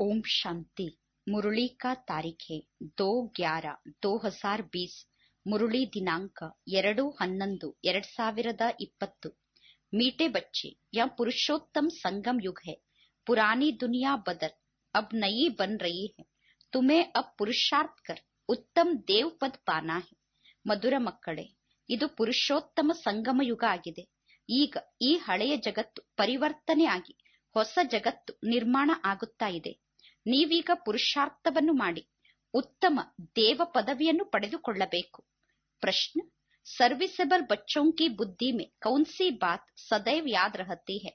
ओम शांति मुरली का तारीख है दो ग्यारह दो हजार बीस ಮುರುಳಿ ದಿನಾಂಕ ಎರಡು ಹನ್ನೊಂದು ಎರಡ್ ಸಾವಿರದ ಇಪ್ಪತ್ತು मीठे बच्चे यह पुरुषोत्तम संगम युग है पुरानी दुनिया बदल अब नई बन रही है तुम्हें अब पुरुषार्थ कर उत्तम देव पद पाना है ಮಧುರ ಮಕ್ಕಳೇ ಇದು ಪುರುಷೋತ್ತಮ ಸಂಗಮ ಯುಗ ಆಗಿದೆ ಈಗ ಈ ಹಳೆಯ ಜಗತ್ತು ಪರಿವರ್ತನೆ ಆಗಿ ಹೊಸ ಜಗತ್ತು ನಿರ್ಮಾಣ ಆಗುತ್ತಾ ಇದೆ ನೀವೀಗ ಪುರುಷಾರ್ಥವನ್ನು ಮಾಡಿ ಉತ್ತಮ ದೇವ ಪದವಿಯನ್ನು ಪಡೆದುಕೊಳ್ಳಬೇಕು प्रश्न सर्विसेबल बच्चों की बुद्धि में कौन सी बात सदैव याद रहती है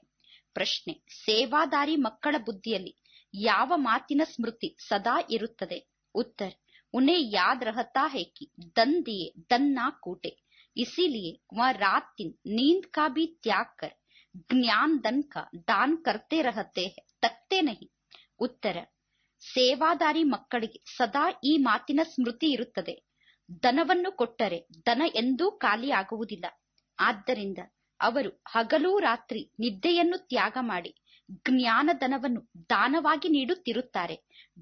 ಪ್ರಶ್ನೆ ಸೇವಾದಾರಿ ಮಕ್ಕಳ ಬುದ್ಧಿಯಲ್ಲಿ ಯಾವ ಮಾತಿನ ಸ್ಮೃತಿ ಸದಾ ಇರುತ್ತದೆ ಉತ್ತರ उन्हें याद रहता है कि दन दिए दन ना कूटे इसीलिए वह रात दिन नींद का भी त्याग कर ज्ञान दन का दान करते रहते हैं तकते नहीं ಉತ್ತರ ಸೇವಾದಾರಿ ಮಕ್ಕಳಿಗೆ ಸದಾ ಈ ಮಾತಿನ ಸ್ಮೃತಿ ಇರುತ್ತದೆ ದನವನ್ನು ಕೊಟ್ಟರೆ ದನ ಎಂದೂ ಖಾಲಿ ಆಗುವುದಿಲ್ಲ ಆದ್ದರಿಂದ ಅವರು ಹಗಲೂ ರಾತ್ರಿ ನಿದ್ದೆಯನ್ನು ತ್ಯಾಗ ಮಾಡಿ ಜ್ಞಾನದನವನ್ನು ದಾನವಾಗಿ ನೀಡುತ್ತಿರುತ್ತಾರೆ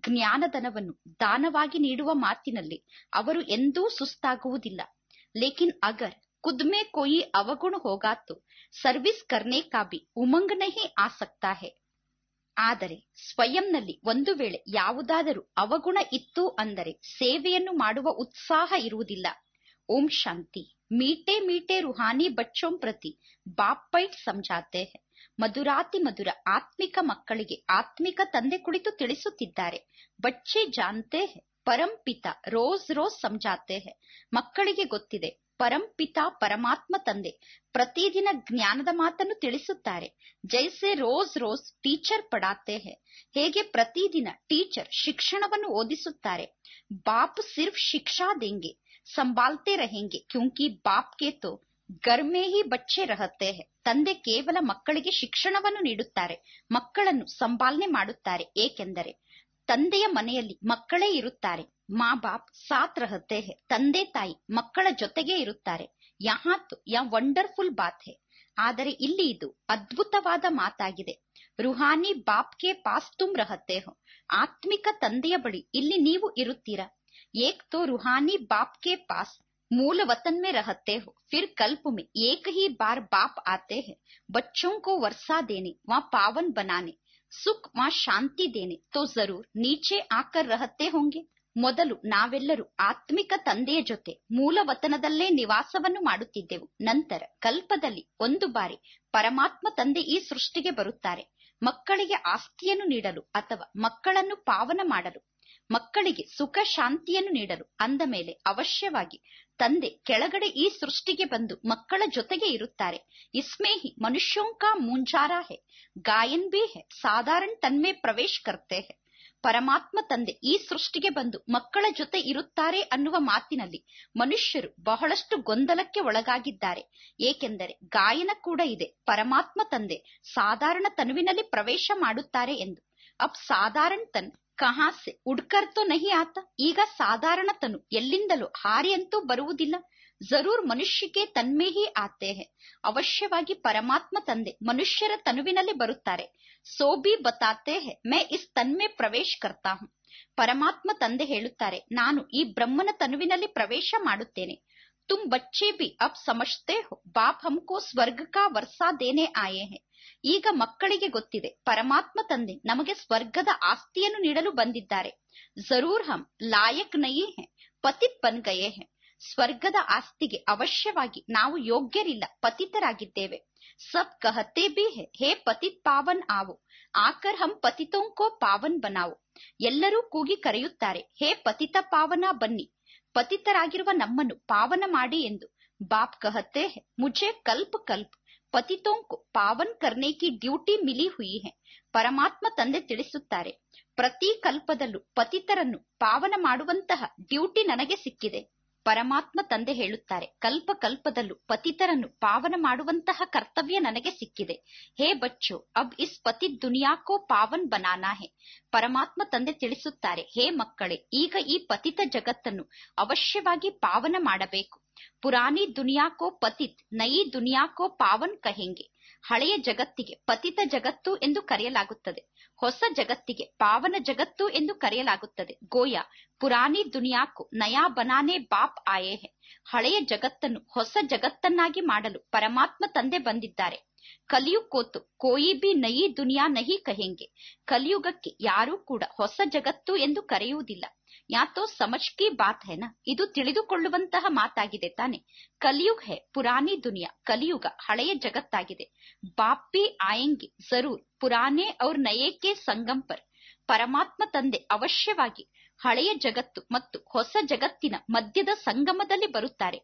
ಜ್ಞಾನದನವನ್ನು ದಾನವಾಗಿ ನೀಡುವ ಮಾತಿನಲ್ಲಿ ಅವರು ಎಂದೂ ಸುಸ್ತಾಗುವುದಿಲ್ಲ ಲೇಕಿನ್ ಅಗರ್ खुद में कोई अवगुण होगा तो सर्विस करने का भी उमंग नहीं आ सकता है ಆದರೆ ಸ್ವಯಂನಲ್ಲಿ ಒಂದು ವೇಳೆ ಯಾವುದಾದರೂ ಅವಗುಣ ಇತ್ತು ಅಂದರೆ ಸೇವೆಯನ್ನು ಮಾಡುವ ಉತ್ಸಾಹ ಇರುವುದಿಲ್ಲ. ಓಂ ಶಾಂತಿ. ಮೀಟೆ ಮೀಟೆ ರುಹಾನಿ ಬಚ್ಚೋಂ ಪ್ರತಿ. ಬಾಪ್ಪೈಟ್ ಸಮಜಾತೆ ಹೈ ಮಧುರಾತಿ ಮಧುರ ಆತ್ಮಿಕ ಮಕ್ಕಳಿಗೆ ಆತ್ಮಿಕ ತಂದೆ ಕುಳಿತು ತಿಳಿಸುತ್ತಿದ್ದಾರೆ. ಬಚ್ಚೆ ಜಾನ್ತೆ ಪರಂಪಿತ ಪರಂ ಪಿತಾ ರೋಜ್ ರೋಜ್ ಸಮಜಾತೆ ಹೈ ಮಕ್ಕಳಿಗೆ ಗೊತ್ತಿದೆ. ಪರಂಪಿತ ಪರಮಾತ್ಮ ತಂದೆ ಪ್ರತಿದಿನ ಜ್ಞಾನದ ಮಾತನ್ನು ತಿಳಿಸುತ್ತಾರೆ ಜೈಸೆ ರೋಜ್ ರೋಜ್ ಟೀಚರ್ ಪಡಾತೆ ಹೇ ಹೇಗೆ ಪ್ರತಿದಿನ ಟೀಚರ್ ಶಿಕ್ಷಣವನ್ನು ಓದಿಸುತ್ತಾರೆ ಬಾಪ್ ಸಿರ್ಫ್ ಶಿಕ್ಷಾ ದೇಂಗೆ ಸಂಭಾಲ್ತೆ रहेंगे ಕ್ಯೂಂಕಿ ಬಾಪ್ ಕೆ ತೋ ಗರ್ ಮೇ ಹಿ ಬಚ್ಚೆ ರಹತೆ ಹೇ ತಂದೆ ಕೇವಲ ಮಕ್ಕಳಿಗೆ ಶಿಕ್ಷಣವನ್ನು ನೀಡುತ್ತಾರೆ ಮಕ್ಕಳನ್ನು ಸಂಭಾಲನೆ ಮಾಡುತ್ತಾರೆ ಏಕೆಂದರೆ ತಂದೆಯ ಮನೆಯಲ್ಲಿ ಮಕ್ಕಳೇ ಇರುತ್ತಾರೆ ಮಾ ಬಾಪ್ ಸಾತ್ ರಹತೆ ಹೇ ತಂದೆ ತಾಯಿ ಮಕ್ಕಳ ಜೊತೆಗೆ ಇರುತ್ತಾರೆ ಯಹಾತು ಯಾ ವಂಡರ್ಫುಲ್ ಬಾತ್ ಹೇ ಆದರೆ ಇಲ್ಲಿ ಇದು ಅದ್ಭುತವಾದ ಮಾತಾಗಿದೆ ರುಹಾನಿ ಬಾಪ್ ಕೆ ಪಾಸ್ ತುಮ್ ರಹತೆ ಹೋ ಆತ್ಮಿಕ ತಂದೆಯ ಬಳಿ ಇಲ್ಲಿ ನೀವು ಇರುತ್ತೀರಾ ಏಕ್ ತೋ ರುಹಾನಿ ಬಾಪ್ ಕೆ ಪಾಸ್ मूल वतन में रहते हो फिर कल्प में एक ही बार बाप आते हैं बच्चों को वर्षा देने वहाँ पावन बनाने ಸುಖ್ ಮಾ ಶಾಂತಿ ದೇನೆ ತೋ ಜರೂರ್ ನೀಚೆ ಆಕರ್ ರಹತೆ ಹೋಂಗೆ ಮೊದಲು ನಾವೆಲ್ಲರೂ ಆತ್ಮಿಕ ತಂದೆಯ ಜೊತೆ ಮೂಲ ವತನದಲ್ಲೇ ನಿವಾಸವನ್ನು ಮಾಡುತ್ತಿದ್ದೆವು. ನಂತರ ಕಲ್ಪದಲ್ಲಿ ಒಂದು ಬಾರಿ ಪರಮಾತ್ಮ ತಂದೆ ಈ ಸೃಷ್ಟಿಗೆ ಬರುತ್ತಾರೆ. ಮಕ್ಕಳಿಗೆ ಆಸ್ತಿಯನ್ನು ನೀಡಲು ಅಥವಾ ಮಕ್ಕಳನ್ನು ಪಾವನ ಮಾಡಲು, ಮಕ್ಕಳಿಗೆ ಸುಖ ಶಾಂತಿಯನ್ನು ನೀಡಲು ಅಂದ ಮೇಲೆ ಅವಶ್ಯವಾಗಿ ತಂದೆ ಕೆಳಗಡೆ ಈ ಸೃಷ್ಟಿಗೆ ಬಂದು ಮಕ್ಕಳ ಜೊತೆಗೆ ಇರುತ್ತಾರೆ. ಇಸ್ಮೇಹಿ ಮನುಷ್ಯೋಂಕಾ ಮುಂಜಾರಾ ಹೆ ಗಾಯನ್ ಬಿ ಹೆ ಸಾಧಾರಣ ತನ್ಮೆ ಪ್ರವೇಶ ಕರ್ತೆ ಹೇ ಪರಮಾತ್ಮ ತಂದೆ ಈ ಸೃಷ್ಟಿಗೆ ಬಂದು ಮಕ್ಕಳ ಜೊತೆ ಇರುತ್ತಾರೆ ಅನ್ನುವ ಮಾತಿನಲ್ಲಿ ಮನುಷ್ಯರು ಬಹಳಷ್ಟು ಗೊಂದಲಕ್ಕೆ ಒಳಗಾಗಿದ್ದಾರೆ. ಏಕೆಂದರೆ ಗಾಯನ ಕೂಡ ಇದೆ. ಪರಮಾತ್ಮ ತಂದೆ ಸಾಧಾರಣ ತನುವಿನಲ್ಲಿ ಪ್ರವೇಶ ಮಾಡುತ್ತಾರೆ ಎಂದು. ಅಪ್ ಸಾಧಾರಣ ತನ್ ಕಹಾಸೆ ಉಡ್ಕರ್ ತೋ ನಹಿ ಆತ. ಈಗ ಸಾಧಾರಣ ತನು ಎಲ್ಲಿಂದಲೂ ಹಾರಿ ಅಂತೂ ಬರುವುದಿಲ್ಲ. ಜರೂರ್ ಮನುಷ್ಯಕ್ಕೆ ತನ್ಮೇಹಿ ಆತೆ ಹೇ. ಅವಶ್ಯವಾಗಿ ಪರಮಾತ್ಮ ತಂದೆ, ಮನುಷ್ಯರ ತನುವಿನಲ್ಲಿ ಬರುತ್ತಾರೆ. ಸೋ ಬಿ ಬತಾತೆ ಹೇ, ಮೈ ಇಸ್ ತನ್ಮೆ ಪ್ರವೇಶ ಕರ್ತಾ ಹೂಂ. ಪರಮಾತ್ಮ ತಂದೆ ಹೇಳುತ್ತಾರೆ, ನಾನು ಈ ಬ್ರಹ್ಮನ ತನುವಿನಲ್ಲಿ ಪ್ರವೇಶ ಮಾಡುತ್ತೇನೆ. ತುಮ್ ಬಚ್ಚೆ ಬಿ ಅಬ್ ಸಮಜ್ತೆ ಹೋ, ಬಾಪ್ ಹಮ್ಕೋ ಸ್ವರ್ಗ ಕಾ ವರ್ಸಾ ದೇನೆ ಆಯೆ ಹೇ. ಈಗ ಮಕ್ಕಳಿಗೆ ಗೊತ್ತಿದೆ, ಪರಮಾತ್ಮ ತಂದೆ ನಮಗೆ ಸ್ವರ್ಗದ ಆಸ್ತಿಯನ್ನು ನೀಡಲು ಬಂದಿದ್ದಾರೆ. ಜರೂರ್ ಹಮ್, ಲಾಯಕ್ ನಯಿ ಹೇ, ಪತಿತ್ ಬನ್ ಗಯೇ ಹೇ. ಸ್ವರ್ಗದ ಆಸ್ತಿಗೆ ಅವಶ್ಯವಾಗಿ ನಾವು ಯೋಗ್ಯರಿಲ್ಲ ಪತಿತರಾಗಿದ್ದೇವೆ. ಸಬ್ ಕಹತೆ ಬಿ ಹೇ ಪತಿತ್ ಪಾವನ್ ಆವೋ. ಆಕರ್ ಹಂ ಪತಿತೋಂಕೋ ಪಾವನ್ ಬನಾವೋ. ಎಲ್ಲರೂ ಕೂಗಿ ಕರೆಯುತ್ತಾರೆ, ಹೇ ಪತಿತ ಪಾವನ ಬನ್ನಿ. ಪತಿತರಾಗಿರುವ ನಮ್ಮನ್ನು ಪಾವನ ಮಾಡಿ ಎಂದು. ಬಾಪ್ ಕಹತೆ ಮುಜೆ ಕಲ್ಪ ಕಲ್ಪ. ಪತಿತೋಂ ಕೋ ಪಾವನ್ ಕರ್ನೆ ಕಿ ಡ್ಯೂಟಿ ಮಿಲಿ ಹುಯಿ ಹೆ. ಪರಮಾತ್ಮ ತಂದೆ ತಿಳಿಸುತ್ತಾರೆ, ಪ್ರತಿ ಕಲ್ಪದಲ್ಲೂ ಪತಿತರನ್ನು ಪಾವನ ಮಾಡುವಂತಹ ಡ್ಯೂಟಿ ನನಗೆ ಸಿಕ್ಕಿದೆ. ಪರಮಾತ್ಮ ತಂದೆ ಹೇಳುತ್ತಾರೆ, ಕಲ್ಪ ಕಲ್ಪದಲ್ಲೂ ಪತಿತರನ್ನು ಪಾವನ ಮಾಡುವಂತಹ ಕರ್ತವ್ಯ ನನಗೆ ಸಿಕ್ಕಿದೆ. ಹೇ ಬಚ್ಚೋ, ಅಬ್ ಇಸ್ ಪತಿ ದುನಿಯಾಕೋ ಪಾವನ್ ಬನಾನಾ ಹೇ. ಪರಮಾತ್ಮ ತಂದೆ ತಿಳಿಸುತ್ತಾರೆ, ಹೇ ಮಕ್ಕಳೇ, ಈಗ ಈ ಪತಿತ ಜಗತ್ತನ್ನು ಅವಶ್ಯವಾಗಿ ಪಾವನ ಮಾಡಬೇಕು. ಪುರಾಣಿ ದುನಿಯಾಕೋ ಪತಿತ್, ನಯಿ ದುನಿಯಾಕೋ ಪಾವನ್ ಕಹೆಂಗೆ. ಹಳೆಯ ಜಗತ್ತಿಗೆ ಪತಿತ ಜಗತ್ತು ಎಂದು ಕರೆಯಲಾಗುತ್ತದೆ. ಹೊಸ ಜಗತ್ತಿಗೆ, ಪಾವನ ಜಗತ್ತು ಎಂದು ಕರೆಯಲಾಗುತ್ತದೆ. ಗೋಯ, ಪುರಾಣಿ ದುನಿಯಾಕು, ನಯಾ ಬನಾನೆ ಬಾಪ್ ಆಯೇ ಹೆ ಹಳೆಯ ಜಗತ್ತನ್ನು ಹೊಸ ಜಗತ್ತನ್ನಾಗಿ ಮಾಡಲು ಪರಮಾತ್ಮ ತಂದೆ ಬಂದಿದ್ದಾರೆ. ಕಲಿಯು ಕೋತು, ಕೋಯಿ ಬಿ ನಯಿ ದುನಿಯಾ ನಹಿ ಕಹೆಂಗೆ. ಕಲಿಯುಗಕ್ಕೆ ಯಾರೂ ಕೂಡ ಹೊಸ ಜಗತ್ತು ಎಂದು ಕರೆಯುವುದಿಲ್ಲ. ಯಾತೋ ಸಮಜ್ ಕಿ ಬಾತ್ ಹೆನ ಇದು ತಿಳಿದುಕೊಳ್ಳುವಂತಹ ಮಾತಾಗಿದೆ ತಾನೆ. ಕಲಿಯುಗ್ ಹೆ, ಪುರಾಣಿ ದುನಿಯಾ, ಕಲಿಯುಗ ಹಳೆಯ ಜಗತ್ತಾಗಿದೆ. ಬಾಪ್ ಬಿ ಆಯಂಗೆ, ಜರೂರ್. पुराने ಔರ್ नए के संगम पर ಪರಮಾತ್ಮ ತಂದೆ ಅವಶ್ಯವಾಗಿ ಹಳೆಯ ಜಗತ್ತು ಮತ್ತು ಹೊಸ ಜಗತ್ತಿನ ಮಧ್ಯದ ಸಂಗಮದಲ್ಲಿ ಬರುತ್ತಾರೆ.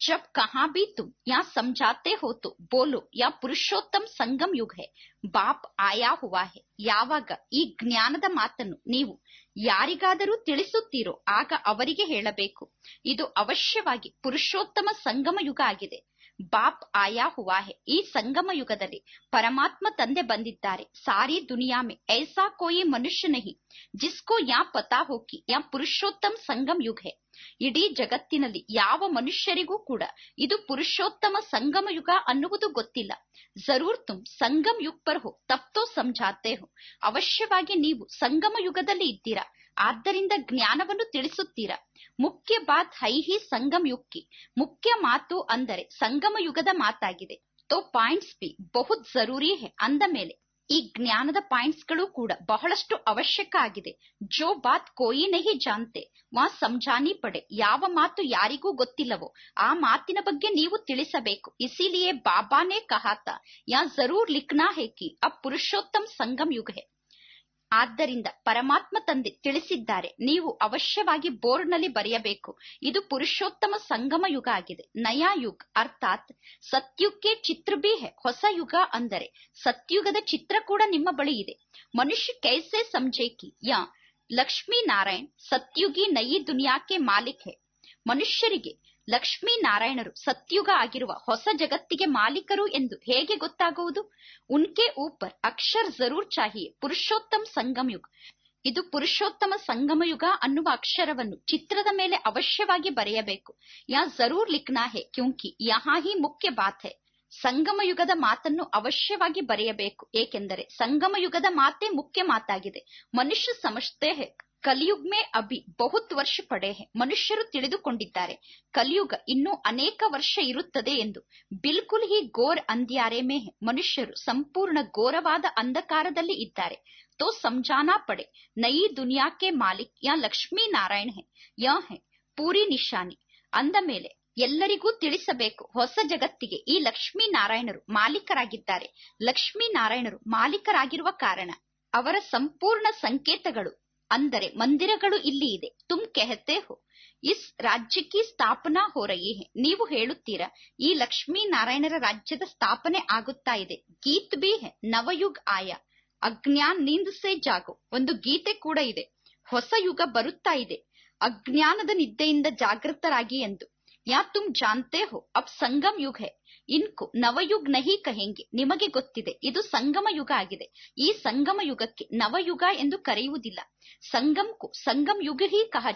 ಜಬ್ ಕಹಾ ಭೀ ತುಮ್, ಯಾ ಸಂಜಾತೆ ಹೋತು, ಬೋಲು, ಯಾ ಪುರುಷೋತ್ತಮ ಸಂಗಮ್ ಯುಗ ಹೇ, ಬಾಪ್ ಆಯಾ ಹುವಾ ಹೇ. ಯಾವಾಗ ಈ ಜ್ಞಾನದ ಮಾತನ್ನು ನೀವು ಯಾರಿಗಾದರೂ ತಿಳಿಸುತ್ತೀರೋ ಆಗ ಅವರಿಗೆ ಹೇಳಬೇಕು. ಇದು ಅವಶ್ಯವಾಗಿ ಪುರುಷೋತ್ತಮ ಸಂಗಮ ಯುಗ ಆಗಿದೆ. ಬಾಪ್ ಆಯಾ ಹುವಾ ಹೇ. ಈ ಸಂಗಮ ಯುಗದಲ್ಲಿ ಪರಮಾತ್ಮ ತಂದೆ ಬಂದಿದ್ದಾರೆ. ಸಾರಿ ದುನಿಯಾ ಮೇ ಐಸಾ ಕೋಯಿ ಮನುಷ್ಯ ನಹಿ. ಜಿಸ್ಕೋ ಯಾ ಪತಾ ಹೋಕಿ, ಯಾ ಪುರುಷೋತ್ತಮ ಸಂಗಮ್ ಯುಗ ಹೇ. ಇಡೀ ಜಗತ್ತಿನಲ್ಲಿ ಯಾವ ಮನುಷ್ಯರಿಗೂ ಕೂಡ ಇದು ಪುರುಷೋತ್ತಮ ಸಂಗಮ ಯುಗ ಅನ್ನುವುದು ಗೊತ್ತಿಲ್ಲ. ಜರೂರ್ ತುಮ್ ಸಂಗಮ್ ಯುಗ್ ಪರ್ ಹೋ, ತಪ್ತೋ ಸಂಜಾತೆ ಹೋ. ಅವಶ್ಯವಾಗಿ ನೀವು ಸಂಗಮ ಯುಗದಲ್ಲಿ ಇದ್ದೀರಾ. ಆದ್ದರಿಂದ ಜ್ಞಾನವನ್ನು ತಿಳಿಸುತ್ತೀರಾ? ಮುಖ್ಯ ಬಾತ್ ಹೈಹಿ ಸಂಗಮ್ ಯುಕ್ಕಿ. ಮುಖ್ಯ ಮಾತು ಅಂದರೆ ಸಂಗಮ ಯುಗದ ಮಾತಾಗಿದೆ. ತೋ ಪಾಯಿಂಟ್ಸ್ ಬಿ. ಬಹುತ್ ಜರೂರಿ ಹೇ. ಅಂದ ಮೇಲೆ, ಈ ಜ್ಞಾನದ ಪಾಯಿಂಟ್ಸ್ಗಳು ಕೂಡ ಬಹಳಷ್ಟು ಅವಶ್ಯಕ ಆಗಿದೆ. ಜೋ ಬಾತ್ ಕೋಯಿ ನಹಿ ಜಾನ್ತೆ ವಾ ಸಂಜಾನಿ ಪಡೆ. ಯಾವ ಮಾತು ಯಾರಿಗೂ ಗೊತ್ತಿಲ್ಲವೋ, ಆ ಮಾತಿನ ಬಗ್ಗೆ ನೀವು ತಿಳಿಸಬೇಕು. ಇಸಿಲಿಯೇ ಬಾಬಾನೇ ಕಹಾತ. ಯಾ ಜರೂರ್ ಲಿಖ್ನಾ ಹೇ ಕಿ. ಅಬ್ ಪುರುಷೋತ್ತಮ್ ಸಂಗಮ್ ಯುಗ ಹೇ. ಆದ್ದರಿಂದ ಪರಮಾತ್ಮ ತಂದೆ ತಿಳಿಸಿದ್ದಾರೆ, ನೀವು ಅವಶ್ಯವಾಗಿ ಬೋರ್ಡ್ನಲ್ಲಿ ಬರೆಯಬೇಕು. ಇದು ಪುರುಷೋತ್ತಮ ಸಂಗಮ ಯುಗ ಆಗಿದೆ. ನಯಾ ಯುಗ್, ಅರ್ಥಾತ್ ಸತ್ಯುಗ್ಗೆ ಚಿತ್ರ ಬಿ ಹೊಸ ಯುಗ ಅಂದರೆ ಸತ್ಯುಗದ ಚಿತ್ರ ಕೂಡ ನಿಮ್ಮ ಬಳಿ ಇದೆ. ಮನುಷ್ಯ ಕೈಸೆ ಸಂಜೇಕಿ, ಯಾ ಲಕ್ಷ್ಮೀ ನಾರಾಯಣ್ ಸತ್ಯುಗಿ ನಯಿ ದುನಿಯಾಕ್ಕೆ ಮಾಲಿಕ್. ಹೇ ಮನುಷ್ಯರಿಗೆ ಲಕ್ಷ್ಮೀ ನಾರಾಯಣರು ಸತ್ಯುಗ ಆಗಿರುವ ಹೊಸ ಜಗತ್ತಿಗೆ ಮಾಲೀಕರು ಎಂದು ಹೇಗೆ ಗೊತ್ತಾಗುವುದು? ಉನ್ಕೆ ಊಪರ್ ಅಕ್ಷರ್ ಜರೂರ್ ಚಾಹಿ ಪುರುಷೋತ್ತಮ ಸಂಗಮಯುಗ. ಯುಗ್ ಇದು ಪುರುಷೋತ್ತಮ ಸಂಗಮ ಯುಗ ಅನ್ನುವ ಅಕ್ಷರವನ್ನು ಚಿತ್ರದ ಮೇಲೆ ಅವಶ್ಯವಾಗಿ ಬರೆಯಬೇಕು. ಯಾ ಜರೂರ್ ಲಿಖ್ನಾ ಹೇ, ಕ್ಯೂಂಕಿ ಯಹಾ ಹಿ ಮುಖ್ಯ ಬಾತ್ ಹೇ. ಸಂಗಮ ಯುಗದ ಮಾತನ್ನು ಅವಶ್ಯವಾಗಿ ಬರೆಯಬೇಕು, ಏಕೆಂದರೆ ಸಂಗಮ ಯುಗದ ಮಾತೇ ಮುಖ್ಯ ಮಾತಾಗಿದೆ. ಮನುಷ್ಯ ಸಮಷ್ಟೇ ಹೇ. ಕಲಿಯುಗ್ ಮೇ ಅಭಿ ಬಹುತ್ ವರ್ಷ ಪಡೆ ಮನುಷ್ಯರು ತಿಳಿದುಕೊಂಡಿದ್ದಾರೆ. ಕಲಿಯುಗ ಇನ್ನೂ ಅನೇಕ ವರ್ಷ ಇರುತ್ತದೆ ಎಂದು. ಬಿಲ್ಕುಲ್ ಹಿ ಗೋರ್ ಅಂದ್ಯಾರೆ ಮೇ ಮನುಷ್ಯರು ಸಂಪೂರ್ಣ ಘೋರವಾದ ಅಂಧಕಾರದಲ್ಲಿ ಇದ್ದಾರೆ. ತೋ ಸಂಜಾನಾ ಪಡೆ. ನಯಿ ದುನಿಯಾಕೆ ಮಾಲಿಕ್ ಯಾ ಲಕ್ಷ್ಮೀ ನಾರಾಯಣ್ ಹೆ. ಯ ಹೇ. ಪೂರಿ ನಿಶಾನಿ. ಅಂದ ಮೇಲೆ ಎಲ್ಲರಿಗೂ ತಿಳಿಸಬೇಕು. ಹೊಸ ಜಗತ್ತಿಗೆ ಈ ಲಕ್ಷ್ಮೀ ನಾರಾಯಣರು ಮಾಲೀಕರಾಗಿದ್ದಾರೆ. ಲಕ್ಷ್ಮೀ ನಾರಾಯಣರು ಮಾಲೀಕರಾಗಿರುವ ಕಾರಣ ಅವರ ಸಂಪೂರ್ಣ ಸಂಕೇತಗಳು ಅಂದರೆ ಮಂದಿರಗಳು ಇಲ್ಲಿ ಇದೆ. ತುಮ್ ಕೆಹತೆ ಹೋ. ಇಸ್ ರಾಜ್ಯಕ್ಕೆ ಸ್ಥಾಪನಾ ಹೋ ರಹಿ ಹೇ. ನೀವು ಹೇಳುತ್ತೀರಾ, ಈ ಲಕ್ಷ್ಮೀ ನಾರಾಯಣರ ರಾಜ್ಯದ ಸ್ಥಾಪನೆ ಆಗುತ್ತಾ ಇದೆ. ಗೀತ್ ಬಿ ಹೇ, ನವಯುಗ್ ಆಯ. ಅಜ್ಞಾನ್ನಿಂದ ಸೇ ಜಾಗೋ. ಒಂದು ಗೀತೆ ಕೂಡ ಇದೆ. ಹೊಸ ಯುಗ ಬರುತ್ತಾ ಇದೆ. ಅಜ್ಞಾನದ ನಿದ್ದೆಯಿಂದ ಜಾಗೃತರಾಗಿ ಎಂದು. ಯಾ ತುಮ್ ಜಾನ್ತೆ ಹೋ, ಅಬ್ ಸಂಗಮ್ ಯುಗ್ ಹೇ. ಇನ್ಕು, ನವಯುಗ್ ನಹಿ ಕಹೆಂಗೆ. ನಿಮಗೆ ಗೊತ್ತಿದೆ, ಇದು ಸಂಗಮ ಯುಗ ಆಗಿದೆ. ಈ ಸಂಗಮ ಯುಗಕ್ಕೆ ನವಯುಗ ಎಂದು ಕರೆಯುವುದಿಲ್ಲ. ಸಂಗಮ್ಕು ಸಂಗಮ್ ಯುಗ ಹಿ ಕಹ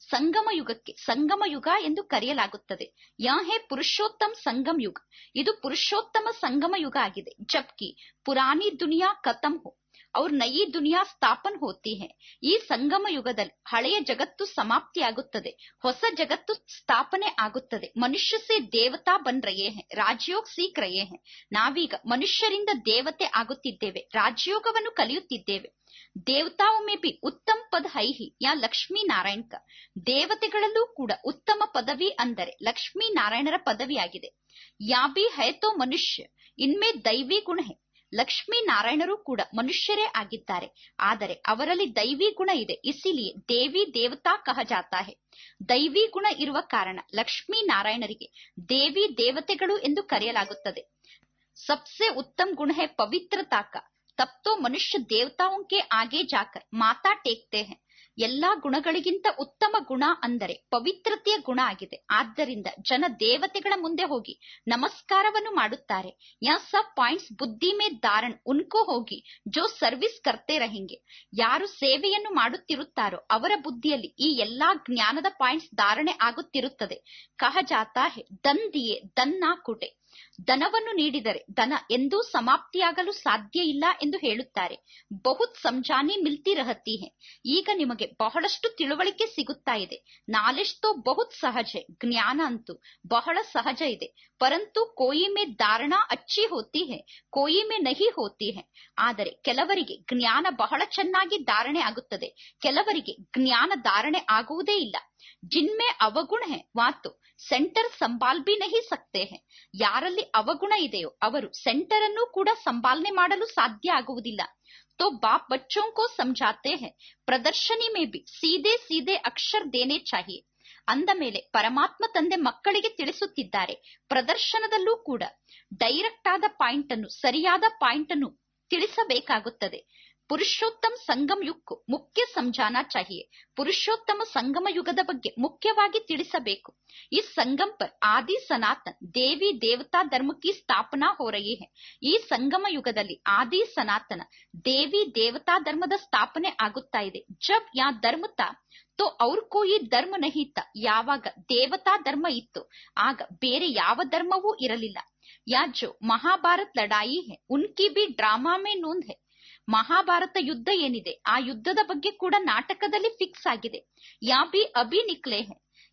ಸಂಗಮ ಯುಗಕ್ಕೆ, ಸಂಗಮ ಯುಗ ಎಂದು ಕರೆಯಲಾಗುತ್ತದೆ. ಯಾ ಹೇ ಪುರುಷೋತ್ತಮ್ ಸಂಗಮ್ ಯುಗ. ಇದು ಪುರುಷೋತ್ತಮ ಸಂಗಮ ಯುಗ ಆಗಿದೆ. ಜಬ್ಕಿ ಪುರಾಣಿ ದುನಿಯಾ ಖತಮ್ ಹೋ. ಅವ್ರ ನೈ ದುನಿಯಾ ಸ್ಥಾಪನ್ ಹೋತಿ ಹೇ. ಈ ಸಂಗಮ ಯುಗದಲ್ಲಿ ಹಳೆಯ ಜಗತ್ತು ಸಮಾಪ್ತಿಯಾಗುತ್ತದೆ ಹೊಸ ಜಗತ್ತು ಸ್ಥಾಪನೆ ಆಗುತ್ತದೆ. ಮನುಷ್ಯ ಸೇ ದೇವತಾ ಬನ್ ರಯೇ ಹೇ. ರಾಜಯೋಗ್ ಸೀಕ್ ರಯೇ ಹೇ. ನಾವೀಗ ಮನುಷ್ಯರಿಂದ ದೇವತೆ ಆಗುತ್ತಿದ್ದೇವೆ. ರಾಜಯೋಗವನ್ನು ಕಲಿಯುತ್ತಿದ್ದೇವೆ. ದೇವತಾ ಒಮ್ಮೆ ಬಿ ಉತ್ತಮ ಪದ ಹೈಹಿ ಯಾ ಲಕ್ಷ್ಮೀ ನಾರಾಯಣ್ಕ ದೇವತೆಗಳಲ್ಲೂ ಕೂಡ ಉತ್ತಮ ಪದವಿ ಅಂದರೆ ಲಕ್ಷ್ಮೀ ನಾರಾಯಣರ ಪದವಿಯಾಗಿದೆ. ಯಾ ಬಿ ಹೈ ತೋ ಮನುಷ್ಯ, ಇನ್ಮೇ ದೈವಿ ಗುಣ ಹೇ. ಲಕ್ಷ್ಮೀ ನಾರಾಯಣರು ಕೂಡ ಮನುಷ್ಯರೇ ಆಗಿದ್ದಾರೆ ಆದರೆ ಅವರಲ್ಲಿ ದೈವಿ ಗುಣ ಇದೆ ಇಸಿಲಿಯೇ ದೇವಿ ದೇವತಾ ಕಹ ಜಾತಾ ಹೇ ದೈವಿ ಗುಣ ಇರುವ ಕಾರಣ ಲಕ್ಷ್ಮೀ ನಾರಾಯಣರಿಗೆ ದೇವಿ ದೇವತೆಗಳು ಎಂದು ಕರೆಯಲಾಗುತ್ತದೆ सबसे उत्तम गुण है पवित्रता का तब तो मनुष्य देवताओं के आगे जाकर माता टेकते हैं ಎಲ್ಲಾ ಗುಣಗಳಿಗಿಂತ ಉತ್ತಮ ಗುಣ ಅಂದರೆ ಪವಿತ್ರತೆಯ ಗುಣ ಆಗಿದೆ. ಆದ್ದರಿಂದ ಜನ ದೇವತೆಗಳ ಮುಂದೆ ಹೋಗಿ ನಮಸ್ಕಾರವನ್ನು ಮಾಡುತ್ತಾರೆ. ಯಾ ಸಬ್ ಪಾಯಿಂಟ್ಸ್ ಬುದ್ಧಿ ಮೇ ಧಾರಣ್, ಉನ್ಕೋ ಹೋಗಿ, ಜೋ ಸರ್ವಿಸ್ ಕರ್ತೆ ರಹೆಂಗೆ. ಯಾರು ಸೇವೆಯನ್ನು ಮಾಡುತ್ತಿರುತ್ತಾರೋ ಅವರ ಬುದ್ಧಿಯಲ್ಲಿ ಈ ಎಲ್ಲಾ ಜ್ಞಾನದ ಪಾಯಿಂಟ್ಸ್ ಧಾರಣೆ ಆಗುತ್ತಿರುತ್ತದೆ. ಕಹ ಜಾತಾ ಹೇ ದನ್ ದಿಯೇ ದನ್ ನಾ ಕುಟೆ. ದನವನ್ನು ನೀಡಿದರೆ ದನ ಎಂದೂ ಸಮಾಪ್ತಿಯಾಗಲು ಸಾಧ್ಯ ಇಲ್ಲ ಎಂದು ಹೇಳುತ್ತಾರೆ. ಬಹುತ್ ಸಂಜಾನೆ ಮಿಲ್ತಿ ರಹತಿ ಹೇ ಈಗ ನಿಮಗೆ ಬಹಳಷ್ಟು ತಿಳುವಳಿಕೆ ಸಿಗುತ್ತಾ ಇದೆ. ನಾಲೆಜ್ ತೋ ಬಹುತ್ ಸಹಜ, ಜ್ಞಾನ ಅಂತೂ ಬಹಳ ಸಹಜ ಇದೆ. ಪರಂತು ಕೋಯಿ ಮೇ ಧಾರಣಾ ಅಚ್ಚಿ ಹೋತಿ ಹೇ ಕೋಯಿ ಮೇ ನಹಿ ಹೋತಿ ಹೇ ಆದರೆ ಕೆಲವರಿಗೆ ಜ್ಞಾನ ಬಹಳ ಚೆನ್ನಾಗಿ ಧಾರಣೆ ಆಗುತ್ತದೆ. ಕೆಲವರಿಗೆ ಜ್ಞಾನ ಧಾರಣೆ ಆಗುವುದೇ ಇಲ್ಲ. ಜಿನ್ಮೆ ಅವಗುಣ ಹೇ ವಾತು ಸೆಂಟರ್ ಸಂಭಾಲ್ ಬಿ ನಹಿ ಸಕ್ತೆ ಹೇ ಯಾರಲ್ಲಿ ಅವಗುಣ ಇದೆಯೋ ಅವರು ಸೆಂಟರ್ ಅನ್ನು ಕೂಡ ಸಂಭಾಲನೆ ಮಾಡಲು ಸಾಧ್ಯ ಆಗುವುದಿಲ್ಲ तो बाप बच्चों को समझाते हैं ಪ್ರದರ್ಶನಿ ಮೇ ಬಿ ಸೀದೆ ಸೀದೆ ಅಕ್ಷರ್ ದೇನೆ ಚಾಹಿಯೆ ಅಂದ ಮೇಲೆ ಪರಮಾತ್ಮ ತಂದೆ ಮಕ್ಕಳಿಗೆ ತಿಳಿಸುತ್ತಿದ್ದಾರೆ ಪ್ರದರ್ಶನದಲ್ಲೂ ಕೂಡ ಡೈರೆಕ್ಟ್ ಆದ ಪಾಯಿಂಟ್ ಅನ್ನು ಸರಿಯಾದ ಪಾಯಿಂಟ್ ಅನ್ನು ತಿಳಿಸಬೇಕಾಗುತ್ತದೆ ಪುರುಷೋತ್ತಮ ಸಂಗಮ ಯುಗ್ ಮುಖ್ಯ ಸಂಜಾನ ಚಾಹಿಯೆ. ಪುರುಷೋತ್ತಮ ಸಂಗಮ ಯುಗದ ಬಗ್ಗೆ ಮುಖ್ಯವಾಗಿ ತಿಳಿಸಬೇಕು. ಈ ಸಂಗಮ ಪರ್ ಆದಿ ಸನಾತನ್, ದೇವಿ ದೇವತಾ ಧರ್ಮ ಕಿ ಸ್ಥಾಪನಾ ಹೋ ರಹಿ ಹೈ. ಈ ಸಂಗಮ ಯುಗದಲ್ಲಿ ಆದಿ ಸನಾತನ, ದೇವಿ ದೇವತಾ ಧರ್ಮದ ಸ್ಥಾಪನೆ ಆಗುತ್ತಾ ಇದೆ. ಜಬ್ ಯಾ ಧರ್ಮ ತೋ ಅವ್ರ ಕೋಯಿ ಧರ್ಮ ನಹಿತ ಯಾವಾಗ ದೇವತಾ ಧರ್ಮ ಇತ್ತು, ಆಗ ಬೇರೆ ಯಾವ ಧರ್ಮವೂ ಇರಲಿಲ್ಲ. ಯಾ ಜೋ ಮಹಾಭಾರತ್ ಲಡಾಯಿ ಹೈ, ಉನ್ಕಿ ಬಿ ಡ್ರಾಮಾ ಮೇ ನೋಂದ್ ಹೈ. ಮಹಾಭಾರತ ಯುದ್ಧ ಏನಿದೆ? ಆ ಯುದ್ಧದ ಬಗ್ಗೆ ಕೂಡ ನಾಟಕದಲ್ಲಿ ಫಿಕ್ಸ್ ಆಗಿದೆ. ಯಾ ಬಿ ಅಭಿ ನಿಕ್ಲೆ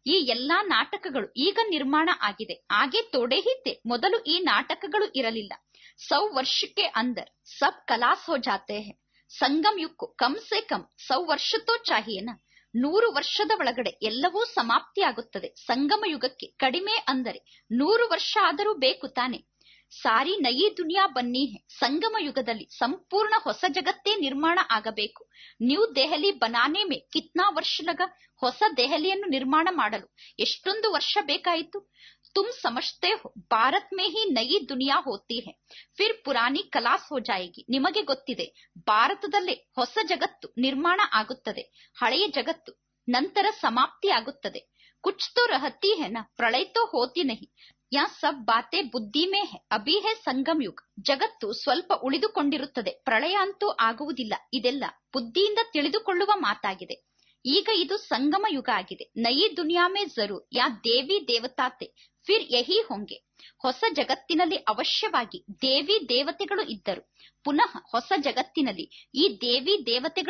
ಈ ಎಲ್ಲಾ ನಾಟಕಗಳು ಈಗ ನಿರ್ಮಾಣ ಆಗಿದೆ. ಹಾಗೆ ತೋಡೆಹಿತೆ ಮೊದಲು ಈ ನಾಟಕಗಳು ಇರಲಿಲ್ಲ. ಸೌ ವರ್ಷಕ್ಕೆ ಅಂದರ್ ಸಬ್ ಕಲಾಸ್ ಹೋ ಜಾತೆ ಸಂಗಮ್ ಯುಕ್ಕು ಕಮ್ ಸೆ ಕಮ್. ಸೌ ವರ್ಷತೋ ಚಾಹಿಯೇನಾ ನೂರು ವರ್ಷದ ಒಳಗಡೆ ಎಲ್ಲವೂ ಸಮಾಪ್ತಿಯಾಗುತ್ತದೆ. ಸಂಗಮ ಯುಗಕ್ಕೆ ಕಡಿಮೆ ಅಂದರೆ ನೂರು ವರ್ಷ ಆದರೂ ಬೇಕು ತಾನೆ. ಸಾರಿ ನಯಿ ದುನಿಯಾ ಬನ್ನಿ ಹೇ. ಸಂಗಮ ಯುಗದಲ್ಲಿ ಸಂಪೂರ್ಣ ಹೊಸ ಜಗತ್ತೇ ನಿರ್ಮಾಣ ಆಗಬೇಕು. ನ್ಯೂ ದೆಹಲಿ ಬನಾನೆ ಮೇ ಕಿತ್ನಾ ವರ್ಷ ಲಗ ಹೊಸ ದೆಹಲಿಯನ್ನು ನಿರ್ಮಾಣ ಮಾಡಲು ಎಷ್ಟೊಂದು ವರ್ಷ ಬೇಕಾಯಿತು. ತುಮ್ ಸಮಜ್ತೆ ಭಾರತ್ ಮೇ ಹಿ ನಯಿ ದುನಿಯಾ ಹೋತಿ ಹೇ. ಫಿರ್ ಪುರಾನಿ ಕಲಾಸ್ ಹೋ ಜಾಯೇಗಿ. ನಿಮಗೆ ಗೊತ್ತಿದೆ, ಭಾರತದಲ್ಲೇ ಹೊಸ ಜಗತ್ತು ನಿರ್ಮಾಣ ಆಗುತ್ತದೆ. ಹಳೆಯ ಜಗತ್ತು ನಂತರ ಸಮಾಪ್ತಿ ಆಗುತ್ತದೆ. ಕುಚ್ ತೋ ರಹತಿ ಹೇ ನ, ಪ್ರಳಯ ತೋ ಹೋತಿ ನಹಿ. ಯಾ ಸಬ್ ಬಾತೆ ಬುದ್ಧಿ ಮೇ ಹೇ, ಅಭಿ ಹೇ ಸಂಗಮ್ ಯುಗ್. ಜಗತ್ತು ಸ್ವಲ್ಪ ಉಳಿದುಕೊಂಡಿರುತ್ತದೆ, ಪ್ರಳಯ ಅಂತೂ ಆಗುವುದಿಲ್ಲ. ಇದೆಲ್ಲ ಬುದ್ಧಿಯಿಂದ ತಿಳಿದುಕೊಳ್ಳುವ ಮಾತಾಗಿದೆ. ಈಗ ಇದು ಸಂಗಮ ಯುಗ ಆಗಿದೆ. ನಯಿ ದುನಿಯಾ ಮೇ ಜರೂರ್, ಯಾ ದೇವಿ ದೇವತಾತೆ. फिर यही होंगे। जगत देवी देवते पुनः होस जगत देवी देवते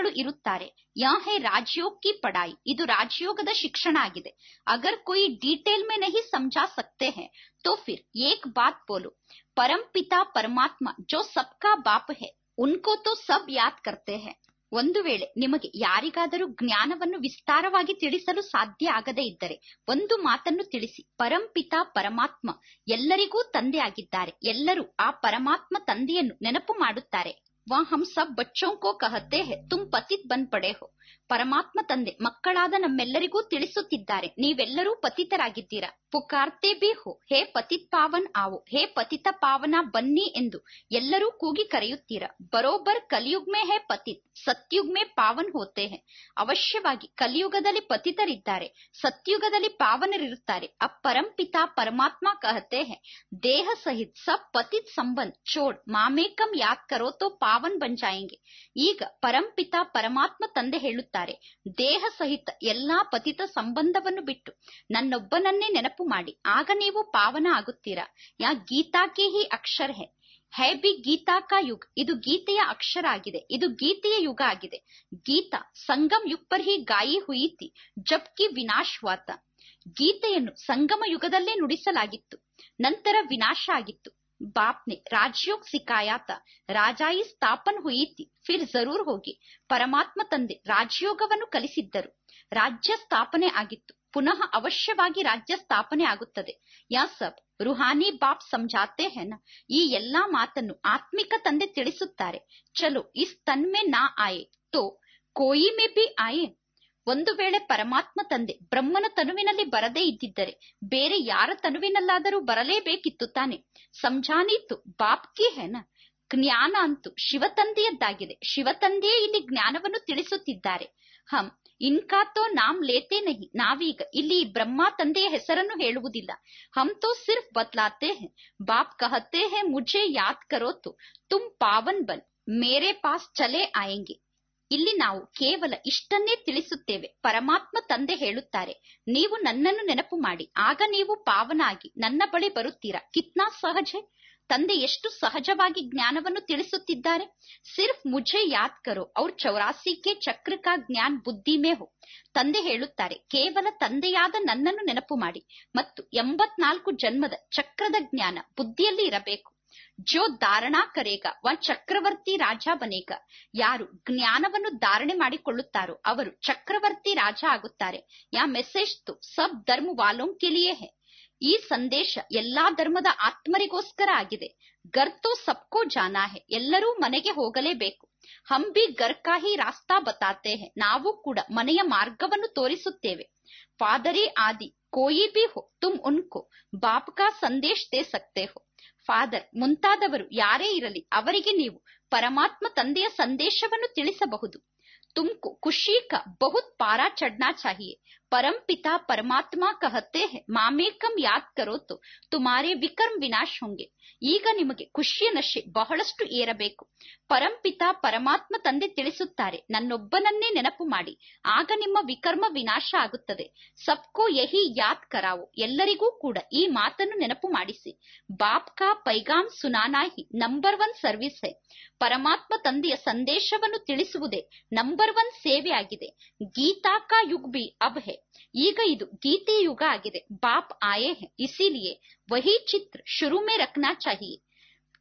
याहे राजयोग की पढ़ाई इधर राजयोग शिक्षण आगे अगर कोई डिटेल में नहीं समझा सकते हैं तो फिर एक बात बोलो परम पिता परमात्मा जो सबका बाप है उनको तो सब याद करते हैं ಒಂದು ವೇಳೆ ನಿಮಗೆ ಯಾರಿಗಾದರೂ ಜ್ಞಾನವನ್ನು ವಿಸ್ತಾರವಾಗಿ ತಿಳಿಸಲು ಸಾಧ್ಯ ಆಗದೇ ಇದ್ದರೆ ಒಂದು ಮಾತನ್ನು ತಿಳಿಸಿ. ಪರಂಪಿತ ಪರಮಾತ್ಮ. ಎಲ್ಲರಿಗೂ ತಂದೆ ಆಗಿದ್ದಾರೆ. ಎಲ್ಲರೂ ಆ ಪರಮಾತ್ಮ ತಂದೆಯನ್ನು ನೆನಪು ಮಾಡುತ್ತಾರೆ. ವಾ ಹಂ ಸಬ್ ಬಚ್ಚೋಂ ಕೋ ಕಹತೆ ಹೇ ತುಮ್ ಪತಿತ್ ಬನ್ ಪಡೆ ಹೋ ಪರಮಾತ್ಮ ತಂದೆ, ಮಕ್ಕಳಾದ ನಮ್ಮೆಲ್ಲರಿಗೂ ತಿಳಿಸುತ್ತಿದ್ದಾರೆ. ನೀವೆಲ್ಲರೂ ಪತಿತರಾಗಿದ್ದೀರಾ? ಪುಕಾರ್ತೆ ಬಿ ಹೋ ಪತಿತ್ ಪಾವನ್ ಆವು, ಹೇ ಪತಿತ ಪಾವನ ಬನ್ನಿ ಎಂದು ಎಲ್ಲರೂ ಕೂಗಿ ಕರೆಯುತ್ತೀರಾ? ಬರೋಬರ್ ಕಲಿಯುಗ್ಮೆ ಹೇ ಪತಿತ್, ಸತ್ಯುಗ್ಮೆ ಪಾವನ್ ಹೋತೆ ಹೇ. ಅವಶ್ಯವಾಗಿ ಕಲಿಯುಗದಲ್ಲಿ ಪತಿತರಿದ್ದಾರೆ, ಸತ್ಯುಗದಲ್ಲಿ ಪಾವನರಿರುತ್ತಾರೆ. ಅ ಪರಂಪಿತ ಪರಮಾತ್ಮ ಕಹತೆ ಹೇ. ದೇಹ ಸಹಿತ ಸಬ್ ಪತಿತ್ ಸಂಬಂಧ ಚೋಡ್ ಮಾಮೇಕಂ ಯಾದ್ ಕರೋ ತೋ ಪಾವನ್ ಬನ್ ಈಗ ಪರಂಪಿತ ಪರಮಾತ್ಮ ತಂದೆ ಹೇಳುತ್ತಾರೆ ದೇಹ ಸಹಿತ ಎಲ್ಲಾ ಪತಿತ ಸಂಬಂಧವನ್ನು ಬಿಟ್ಟು ನನ್ನೊಬ್ಬನನ್ನೇ ನೆನಪು ಮಾಡಿ. ಆಗ ನೀವು ಪಾವನ ಆಗುತ್ತೀರಾ? ಯಾ ಗೀತಾಕೆ ಹಿ ಅಕ್ಷರ. ಹೇ ಹೇ ಬಿ ಗೀತಾ ಕಾ ಯುಗ್. ಇದು ಗೀತೆಯ ಅಕ್ಷರ ಆಗಿದೆ. ಇದು ಗೀತೆಯ ಯುಗ ಆಗಿದೆ. ಗೀತಾ, ಸಂಗಮ್ ಯುಗ್ ಪರ್ ಹಿ ಗಾಯಿ ಹುಯಿತಿ ಜಬ್ಕಿ ವಿನಾಶ್ ವಾತ. ಗೀತೆಯನ್ನು ಸಂಗಮ ಯುಗದಲ್ಲೇ ನುಡಿಸಲಾಗಿತ್ತು. ನಂತರ ವಿನಾಶ ಆಗಿತ್ತು. ಬಾಪ್ ನೆ ರಾಜಯೋಗ್ ಸಿಕಾಯಾತ ರಾಜಾಯಿ ಸ್ಥಾಪನ್ ಹುಯಿತಿ ಫಿರ್ ಜರೂರ್ ಹೋಗಿ ಪರಮಾತ್ಮ ತಂದೆ ರಾಜಯೋಗವನ್ನು ಕಲಿಸಿದ್ದರು ರಾಜ್ಯ ಸ್ಥಾಪನೆ ಆಗಿತ್ತು ಪುನಃ ಅವಶ್ಯವಾಗಿ ರಾಜ್ಯ ಸ್ಥಾಪನೆ ಆಗುತ್ತದೆ ಯಾ ಸಬ್ ರುಹಾನಿ ಬಾಪ್ ಸಮಜಾತೆ ಹೆನ ಈ ಎಲ್ಲಾ ಮಾತನ್ನು ಆತ್ಮಿಕ ತಂದೆ ತಿಳಿಸುತ್ತಾರೆ ಚಲೋ ಇಸ್ ತನ್ಮೆ ನಾ ಆಯೆ ತೋ ಕೋಯಿ ಮೇ ಬಿ ಆಯೆ ಒಂದು ವೇಳೆ ಪರಮಾತ್ಮ ತಂದೆ ಬ್ರಹ್ಮನ ತನುವಿನಲ್ಲಿ ಬರದೇ ಇದ್ದಿದ್ದರೆ ಬೇರೆ ಯಾರ ತನುವಿನಲ್ಲಾದರೂ ಬರಲೇಬೇಕಿತ್ತು ತಾನೆ. ಸಂಜಾನೀತು, ಬಾಪ್ ಕಿ ಹೆನ. ಜ್ಞಾನ ಅಂತೂ ಶಿವತಂದೆಯದ್ದಾಗಿದೆ. ಶಿವತಂದೆಯೇ ಇಲ್ಲಿ ಜ್ಞಾನವನ್ನು ತಿಳಿಸುತ್ತಿದ್ದಾರೆ. ಹಂ, ಇನ್ಕಾ ತೋ ನಾಮ್ ಲೇತೆ ನಹಿ. ನಾವೀಗ ಇಲ್ಲಿ ಬ್ರಹ್ಮ ತಂದೆಯ ಹೆಸರನ್ನು ಹೇಳುವುದಿಲ್ಲ. ಹಮ್ ತೋ ಸಿರ್ಫ್ ಬದ್ಲಾತೆ ಹೆ. ಬಾಪ್ ಕಹತೆ ಹೆ, ಮುಜೆ ಯಾದ್ ಕರೋ ತೋ ತುಮ್ ಪಾವನ್ ಬನ್. ಮೇರೆ ಪಾಸ್ ಚಲೆ ಆಯೆಂಗೆ. ಇಲ್ಲಿ ನಾವು ಕೇವಲ ಇಷ್ಟನ್ನೇ ತಿಳಿಸುತ್ತೇವೆ. ಪರಮಾತ್ಮ ತಂದೆ ಹೇಳುತ್ತಾರೆ, ನೀವು ನನ್ನನ್ನು ನೆನಪು ಮಾಡಿ, ಆಗ ನೀವು ಪಾವನಾಗಿ ನನ್ನ ಬಳಿ ಬರುತ್ತೀರಾ? ಕಿತ್ನಾ ಸಹಜ? ತಂದೆ ಎಷ್ಟು ಸಹಜವಾಗಿ ಜ್ಞಾನವನ್ನು ತಿಳಿಸುತ್ತಿದ್ದಾರೆ. ಸಿರ್ಫ್ ಮುಜೆ ಯಾದ್ ಕರೋ ಅವ್ರ ಚಕ್ರ ಕಾ ಜ್ಞಾನ್ ಬುದ್ಧಿ ಮೇ ಹೋ. ತಂದೆ ಹೇಳುತ್ತಾರೆ, ಕೇವಲ ತಂದೆಯಾದ ನನ್ನನ್ನು ನೆನಪು ಮಾಡಿ, ಮತ್ತು ಎಂಬತ್ನಾಲ್ಕು ಜನ್ಮದ ಚಕ್ರದ ಜ್ಞಾನ ಬುದ್ಧಿಯಲ್ಲಿ ಇರಬೇಕು. ಜೋ ಧಾರಣಾ ಕರೇಗ ವ ಚಕ್ರವರ್ತಿ ರಾಜ ಬನೇಗ ಯಾರು ಜ್ಞಾನವನ್ನು ಧಾರಣೆ ಮಾಡಿಕೊಳ್ಳುತ್ತಾರೋ, ಅವರು ಚಕ್ರವರ್ತಿ ರಾಜ ಆಗುತ್ತಾರೆ. ಯಾ ಮೆಸೇಜ್ ತು ಸಬ್ ಧರ್ಮ ವಾಲೋಂ ಕೆಲಿಯೇ ಹೇ. ಈ ಸಂದೇಶ ಎಲ್ಲಾ ಧರ್ಮದ ಆತ್ಮರಿಗೋಸ್ಕರ ಆಗಿದೆ. ಗರ್ ತೋ ಸಬ್ಕೋ ಜಾನಾ ಹೇ. ಎಲ್ಲರೂ ಮನೆಗೆ ಹೋಗಲೇಬೇಕು. ಹಂಬಿ ಬಿ ಗರ್ ರಾಸ್ತಾ ಬತಾತೆ ಹೇ. ನಾವು ಕೂಡ ಮನೆಯ ಮಾರ್ಗವನ್ನು ತೋರಿಸುತ್ತೇವೆ. ಫಾದರಿ ಆದಿ, ಕೋಯಿ ಬಿ ಹೋ, ತುಮ್ ಉನ್ಕೋ. ಬಾಪ್ ಕಾ ಸಂದೇಶ ದೇ ಸಕ್ತೆ ಹೋ. ಫಾದರ್ ಮುಂತಾದವರು ಯಾರೇ ಇರಲಿ, ಅವರಿಗೆ ನೀವು ಪರಮಾತ್ಮ ತಂದೆಯ ಸಂದೇಶವನ್ನು ತಿಳಿಸಬಹುದು. ತುಮ್ಕು ಖುಷಿ ಕಾ ಬಹುತ್ ಪಾರಾ ಚಡ್ನಾ ಚಾಹಿಯೆ. परम पिता परमात्मा कहते हैं ಮಾಮೇಕಂ ಯಾದ್ ಕರೋ ತೋ ತುಮಾರೇ ವಿಕರ್ಮ್ ವಿನಾಶ್ ಹೊಂಗೆ ಈಗ ನಿಮಗೆ ಖುಷಿಯ ನಶೆ ಬಹಳಷ್ಟು ಏರಬೇಕು ಪರಂಪಿತ ಪರಮಾತ್ಮ ತಂದೆ ತಿಳಿಸುತ್ತಾರೆ ನನ್ನೊಬ್ಬನನ್ನೇ ನೆನಪು ಮಾಡಿ ಆಗ ನಿಮ್ಮ ವಿಕರ್ಮ ವಿನಾಶ ಆಗುತ್ತದೆ ಸಬ್ಕೋ ಯಹಿ ಯಾದ್ ಕರಾವು ಎಲ್ಲರಿಗೂ ಕೂಡ ಈ ಮಾತನ್ನು ನೆನಪು ಮಾಡಿಸಿ ಬಾಪ್ ಕಾ ಪೈಗಾಮ್ ಸುನಾನಾ ಹಿ ನಂಬರ್ ಒನ್ ಸರ್ವಿಸ್ ಹೈ ಪರಮಾತ್ಮ ತಂದೆಯ ಸಂದೇಶವನ್ನು ತಿಳಿಸುವುದೇ ನಂಬರ್ ಒನ್ ಸೇವೆ ಆಗಿದೆ ಗೀತಾ ಕಾ ಯುಗ್ ಬಿ ಅಬ್ ಹೈ ಈಗ ಇದು ಗೀತೆ ಯುಗ ಆಗಿದೆ. ಬಾಪ್ ಆಯೆ ಹೈ. ಇಸಿಲಿಯೇ, ವಹಿ ಚಿತ್ರ ಶುರು ಮೇ ರಖನಾ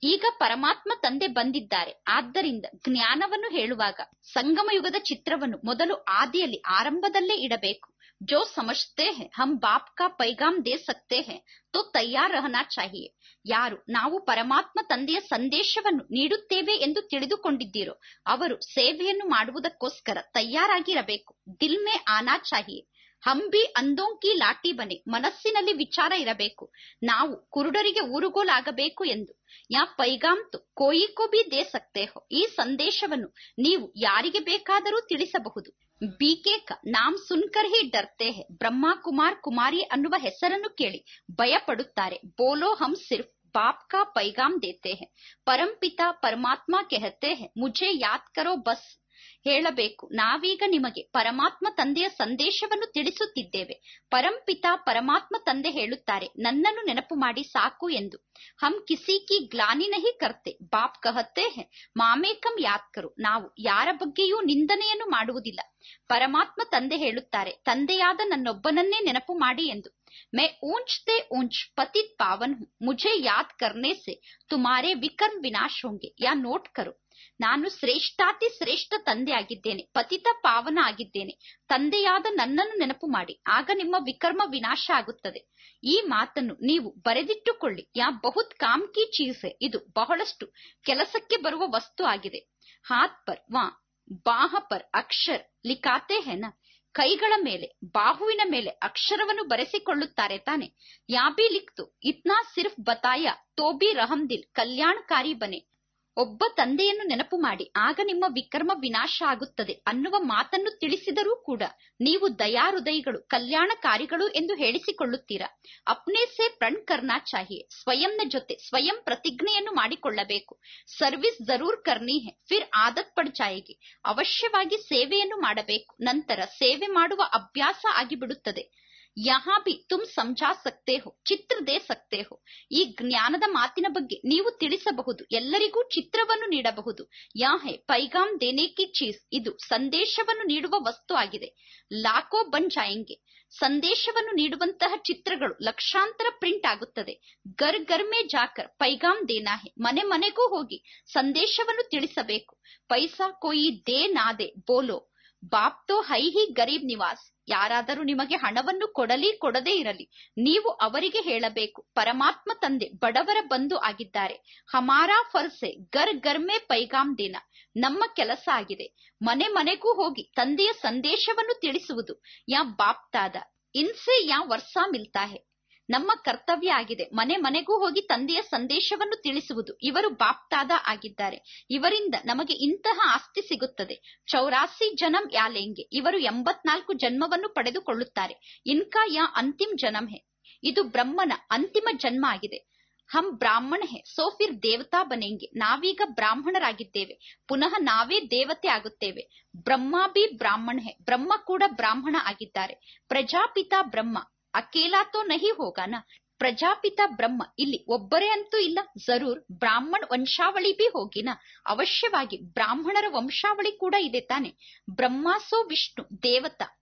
ಈಗ ಪರಮಾತ್ಮ ತಂದೆ ಬಂದಿದ್ದಾರೆ. ಆದ್ದರಿಂದ ಜ್ಞಾನವನ್ನು ಹೇಳುವಾಗ ಸಂಗಮ ಯುಗದ ಚಿತ್ರವನ್ನು ಮೊದಲು ಆದಿಯಲ್ಲಿ ಆರಂಭದಲ್ಲೇ ಇಡಬೇಕು. ಜೋ ಸಮಜ್ತೆ ಹೇ, ಹಮ್ ಬಾಪ್ ಕಾ ಪೈಗಾಮ್ ದೇ ಸಕ್ತೆ ಹೇ, ತೋ ತಯಾರ್ ರಹನಾ ಚಾಹಿಯೆ. ಯಾರು, ನಾವು ಪರಮಾತ್ಮ ತಂದೆಯ ಸಂದೇಶವನ್ನು ನೀಡುತ್ತೇವೆ ಎಂದು ತಿಳಿದುಕೊಂಡಿದ್ದೀರೋ, ಅವರು ಸೇವೆಯನ್ನು ಮಾಡುವುದಕ್ಕೋಸ್ಕರ ತಯಾರಾಗಿರಬೇಕು ದಿಲ್ ಮೇ ಆನಾ ಚಾಹಿಯೇ. ಹಮ್ ಬಿ ಅಂದೋಂಕಿ ಲಾಟಿ ಬನೆ ಮನಸ್ಸಿನಲ್ಲಿ ವಿಚಾರ ಇರಬೇಕು. ನಾವು ಕುರುಡರಿಗೆ ಊರುಗೋಲಾಗಬೇಕು ಎಂದು. ಯಾ ಪೈಗಾಮ್ತು ಕೋಯಿ ಕೋ ಬಿ ದೇ ಸಕ್ತೆ ಹೋ. ಈ ಸಂದೇಶವನ್ನು ನೀವು ಯಾರಿಗೆ ಬೇಕಾದರೂ ತಿಳಿಸಬಹುದು. ಬಿಕೇಕ, ನಾಮ್ ಸುನ್ಕರ್ ಹಿ ಡರ್ತೆ ಹೆ. ಬ್ರಹ್ಮ ಕುಮಾರ್ ಕುಮಾರಿ ಅನ್ನುವ ಹೆಸರನ್ನು ಕೇಳಿ ಭಯ ಪಡುತ್ತಾರೆ ಬೋಲೋ ಹಮ್ ಸಿರ್ಫ್, ಬಾಪ್ ಕಾ ಪೈಗಾಮ್ ದೇತೆ ಹೇ. ಪರಂಪಿತ ಪರಮಾತ್ಮ ಕೆಹತೆ ಮುಜೆ ಮುझे ಯಾದ್ ಕರೋ ಬಸ್ ಹೇಳಬೇಕು. ನಾವೀಗ ನಿಮಗೆ ಪರಮಾತ್ಮ ತಂದೆಯ ಸಂದೇಶವನ್ನು ತಿಳಿಸುತ್ತಿದ್ದೇವೆ. ಪರಂಪಿತ ಪರಮಾತ್ಮ ತಂದೆ ಹೇಳುತ್ತಾರೆ, ನನ್ನನ್ನು ನೆನಪು ಮಾಡಿ ಸಾಕು ಎಂದು. ಹಮ್ ಕಿಸಿ ಕಿ ಗ್ಲಾನಿ ನಹಿ ಕರ್ತೆ, ಬಾಪ್ ಕಹತ್ತೆ ಹೆ, ಮಾಮೇಕಂ ಯಾತ್ಕರು ನಾವು ಯಾರ ಬಗ್ಗೆಯೂ ನಿಂದನೆಯನ್ನು ಮಾಡುವುದಿಲ್ಲ. ಪರಮಾತ್ಮ ತಂದೆ ಹೇಳುತ್ತಾರೆ, ತಂದೆಯಾದ ನನ್ನೊಬ್ಬನನ್ನೇ ನೆನಪು ಮಾಡಿ ಎಂದು. ಮೇ ಊಂಚ್ತೆ ಊಂಚ್ ಪತಿತ್ ಪಾವನ್ ಮುಜೆ ಯಾದ್ ಕರ್ನೆ ಸೆ, ತುಮಾರೆ ವಿಕರ್ಮ್ ವಿನಾಶ್ ಹೋಂಗೆ, ಯಾ ನೋಟ್ ಕರು. ನಾನು ಶ್ರೇಷ್ಠಾತಿ ಶ್ರೇಷ್ಠ ತಂದೆ ಆಗಿದ್ದೇನೆ, ಪತಿತ ಪಾವನ ಆಗಿದ್ದೇನೆ. ತಂದೆಯಾದ ನನ್ನನ್ನು ನೆನಪು ಮಾಡಿ, ಆಗ ನಿಮ್ಮ ವಿಕರ್ಮ ವಿನಾಶ ಆಗುತ್ತದೆ. ಈ ಮಾತನ್ನು ನೀವು ಬರೆದಿಟ್ಟುಕೊಳ್ಳಿ. ಯಾ ಬಹುತ್ ಕಾಮ್ ಕಿ ಚೀಸ್ ಇದು ಬಹಳಷ್ಟು ಕೆಲಸಕ್ಕೆ ಬರುವ ವಸ್ತು ಆಗಿದೆ. ಹಾತ್ ಪರ್, ವಾ, ಬಾಹ ಪರ್, ಅಕ್ಷರ್ ಲಿಖಾತೆ ಹೆನ ಕೈಗಳ ಮೇಲೆ, ಬಾಹುವಿನ ಮೇಲೆ ಅಕ್ಷರವನ್ನು ಬರೆಸಿಕೊಳ್ಳುತ್ತಾರೆ ತಾನೆ. ಯಾಬಿ ಲಿಖ್ತು, ಇತ್ನಾ ಸಿರ್ಫ್ ಬತಾಯ, ತೋಬಿ ರಹಮ್ ದಿಲ್, ಕಲ್ಯಾಣಕಾರಿ ಬನೆ. ಒಬ್ಬ ತಂದೆಯನ್ನು ನೆನಪು ಮಾಡಿ. ಆಗ ನಿಮ್ಮ ವಿಕರ್ಮ ವಿನಾಶ ಆಗುತ್ತದೆ ಅನ್ನುವ ಮಾತನ್ನು ತಿಳಿಸಿದರೂ ಕೂಡ ನೀವು ದಯಾಹೃದಯಿಗಳು, ಕಲ್ಯಾಣಕಾರಿಗಳು ಎಂದು ಹೇಳಿಸಿಕೊಳ್ಳುತ್ತೀರಾ? ಅಪ್ನೆ ಸೇ ಪ್ರಣ್ ಕರ್ನಾ ಚಾಹಿಯೆ ಸ್ವಯಂನ ಜೊತೆ ಸ್ವಯಂ ಪ್ರತಿಜ್ಞೆಯನ್ನು ಮಾಡಿಕೊಳ್ಳಬೇಕು. ಸರ್ವಿಸ್ ಜರೂರ್ ಕರ್ನಿ ಹೆ, ಫಿರ್ ಆದತ್ ಪಡ್ ಜಾಯೇಗಿ. ಅವಶ್ಯವಾಗಿ ಸೇವೆಯನ್ನು ಮಾಡಬೇಕು. ನಂತರ ಸೇವೆ ಮಾಡುವ ಅಭ್ಯಾಸ ಆಗಿಬಿಡುತ್ತದೆ. ಯಹಾ ಬಿ ತುಮ್ ಸಂಜಾ ಸಕ್ತೆ ಹೋ ಚಿತ್ರ ದೇ ಸಕ್ತೆ ಹೋ ಈ ಜ್ಞಾನದ ಮಾತಿನ ಬಗ್ಗೆ ನೀವು ತಿಳಿಸಬಹುದು, ಎಲ್ಲರಿಗೂ ಚಿತ್ರವನ್ನು ನೀಡಬಹುದು. ಯಾ ಪೈಗಾಮ್ ದೇನೆ ಕಿ ಚೀಸ್, ಇದು ಸಂದೇಶವನ್ನು ನೀಡುವ ವಸ್ತು ಆಗಿದೆ. ಲಾಕೋ ಬನ್ ಜಾಯಂಗೆ, ಸಂದೇಶವನ್ನು ನೀಡುವಂತಹ ಚಿತ್ರಗಳು ಲಕ್ಷಾಂತರ ಪ್ರಿಂಟ್ ಆಗುತ್ತದೆ. ಗರ್ ಗರ್ ಮೇ ಜಾಕರ್, ಪೈಗಾಮ್ ದೇನಾ ಹೇ, ಮನೆ ಮನೆಗೂ ಹೋಗಿ ಸಂದೇಶವನ್ನು ತಿಳಿಸಬೇಕು. ಪೈಸಾ ಕೊಯಿ ದೇ ನಾದೆ ಬೋಲೋ ಬಾಪ್ ತೋ ಹೈ ಹಿ ಗರೀಬ್ ನಿವಾಸ್. ಯಾರಾದರೂ ನಿಮಗೆ ಹಣವನ್ನು ಕೊಡಲಿ ಕೊಡದೇ ಇರಲಿ, ನೀವು ಅವರಿಗೆ ಹೇಳಬೇಕು, ಪರಮಾತ್ಮ ತಂದೆ, ಬಡವರ ಬಂಧು ಆಗಿದ್ದಾರೆ. ಹಮಾರಾ ಫರ್ಸೆ ಗರ್ ಗರ್ಮೆ ಪೈಗಾಮ್ ದಿನ. ನಮ್ಮ ಕೆಲಸ ಆಗಿದೆ. ಮನೆ ಮನೆಗೂ ಹೋಗಿ ತಂದೆಯ ಸಂದೇಶವನ್ನು ತಿಳಿಸುವುದು. ಯಾ ಬಾಪ್ತಾದ. ಇನ್ಸೆ ಯಾ ವರ್ಸಾ ಮಿಲ್ತಾ ಹೇ. ನಮ್ಮ ಕರ್ತವ್ಯ ಆಗಿದೆ. ಮನೆ ಮನೆಗೂ ಹೋಗಿ ತಂದೆಯ ಸಂದೇಶವನ್ನು ತಿಳಿಸುವುದು. ಇವರು ಬಾಪ್ತಾದ ಆಗಿದ್ದಾರೆ. ಇವರಿಂದ ನಮಗೆ ಇಂತಹ ಆಸ್ತಿ ಸಿಗುತ್ತದೆ. ಚೌರಾಸಿ ಜನಂ ಯಾಲೆಂಗೆ ಇವರು ಎಂಬತ್ನಾಲ್ಕು ಜನ್ಮವನ್ನು ಪಡೆದುಕೊಳ್ಳುತ್ತಾರೆ. ಇನ್ಕಾ ಯಾ ಅಂತಿಮ್ ಜನಂ ಹೇ. ಇದು ಬ್ರಹ್ಮನ ಅಂತಿಮ ಜನ್ಮ ಆಗಿದೆ. ಹಂ ಬ್ರಾಹ್ಮಣ ಹೇ. ಸೋಫಿರ್ ದೇವತಾ ಬನೆಂಗೆ. ನಾವೀಗ ಬ್ರಾಹ್ಮಣರಾಗಿದ್ದೇವೆ. ಪುನಃ ನಾವೇ ದೇವತೆ ಆಗುತ್ತೇವೆ. ಬ್ರಹ್ಮಾ ಬಿ ಬ್ರಾಹ್ಮಣ ಹೇ. ಬ್ರಹ್ಮ ಕೂಡ ಬ್ರಾಹ್ಮಣ ಆಗಿದ್ದಾರೆ. ಪ್ರಜಾಪಿತ ಬ್ರಹ್ಮ. ಅಕೇಲಾ ತೋ ನಹಿ ಹೋಗಾನ ಪ್ರಜಾಪಿತ ಬ್ರಹ್ಮ. ಇಲ್ಲಿ ಒಬ್ಬರೇ ಅಂತೂ ಇಲ್ಲ. ಜರೂರ್ ಬ್ರಾಹ್ಮಣ ವಂಶಾವಳಿ ಬಿ ಹೋಗಿನ ಅವಶ್ಯವಾಗಿ ಬ್ರಾಹ್ಮಣರ ವಂಶಾವಳಿ ಕೂಡ ಇದೆ ತಾನೆ. ಬ್ರಹ್ಮಾಸೋ ವಿಷ್ಣು ದೇವತಾ.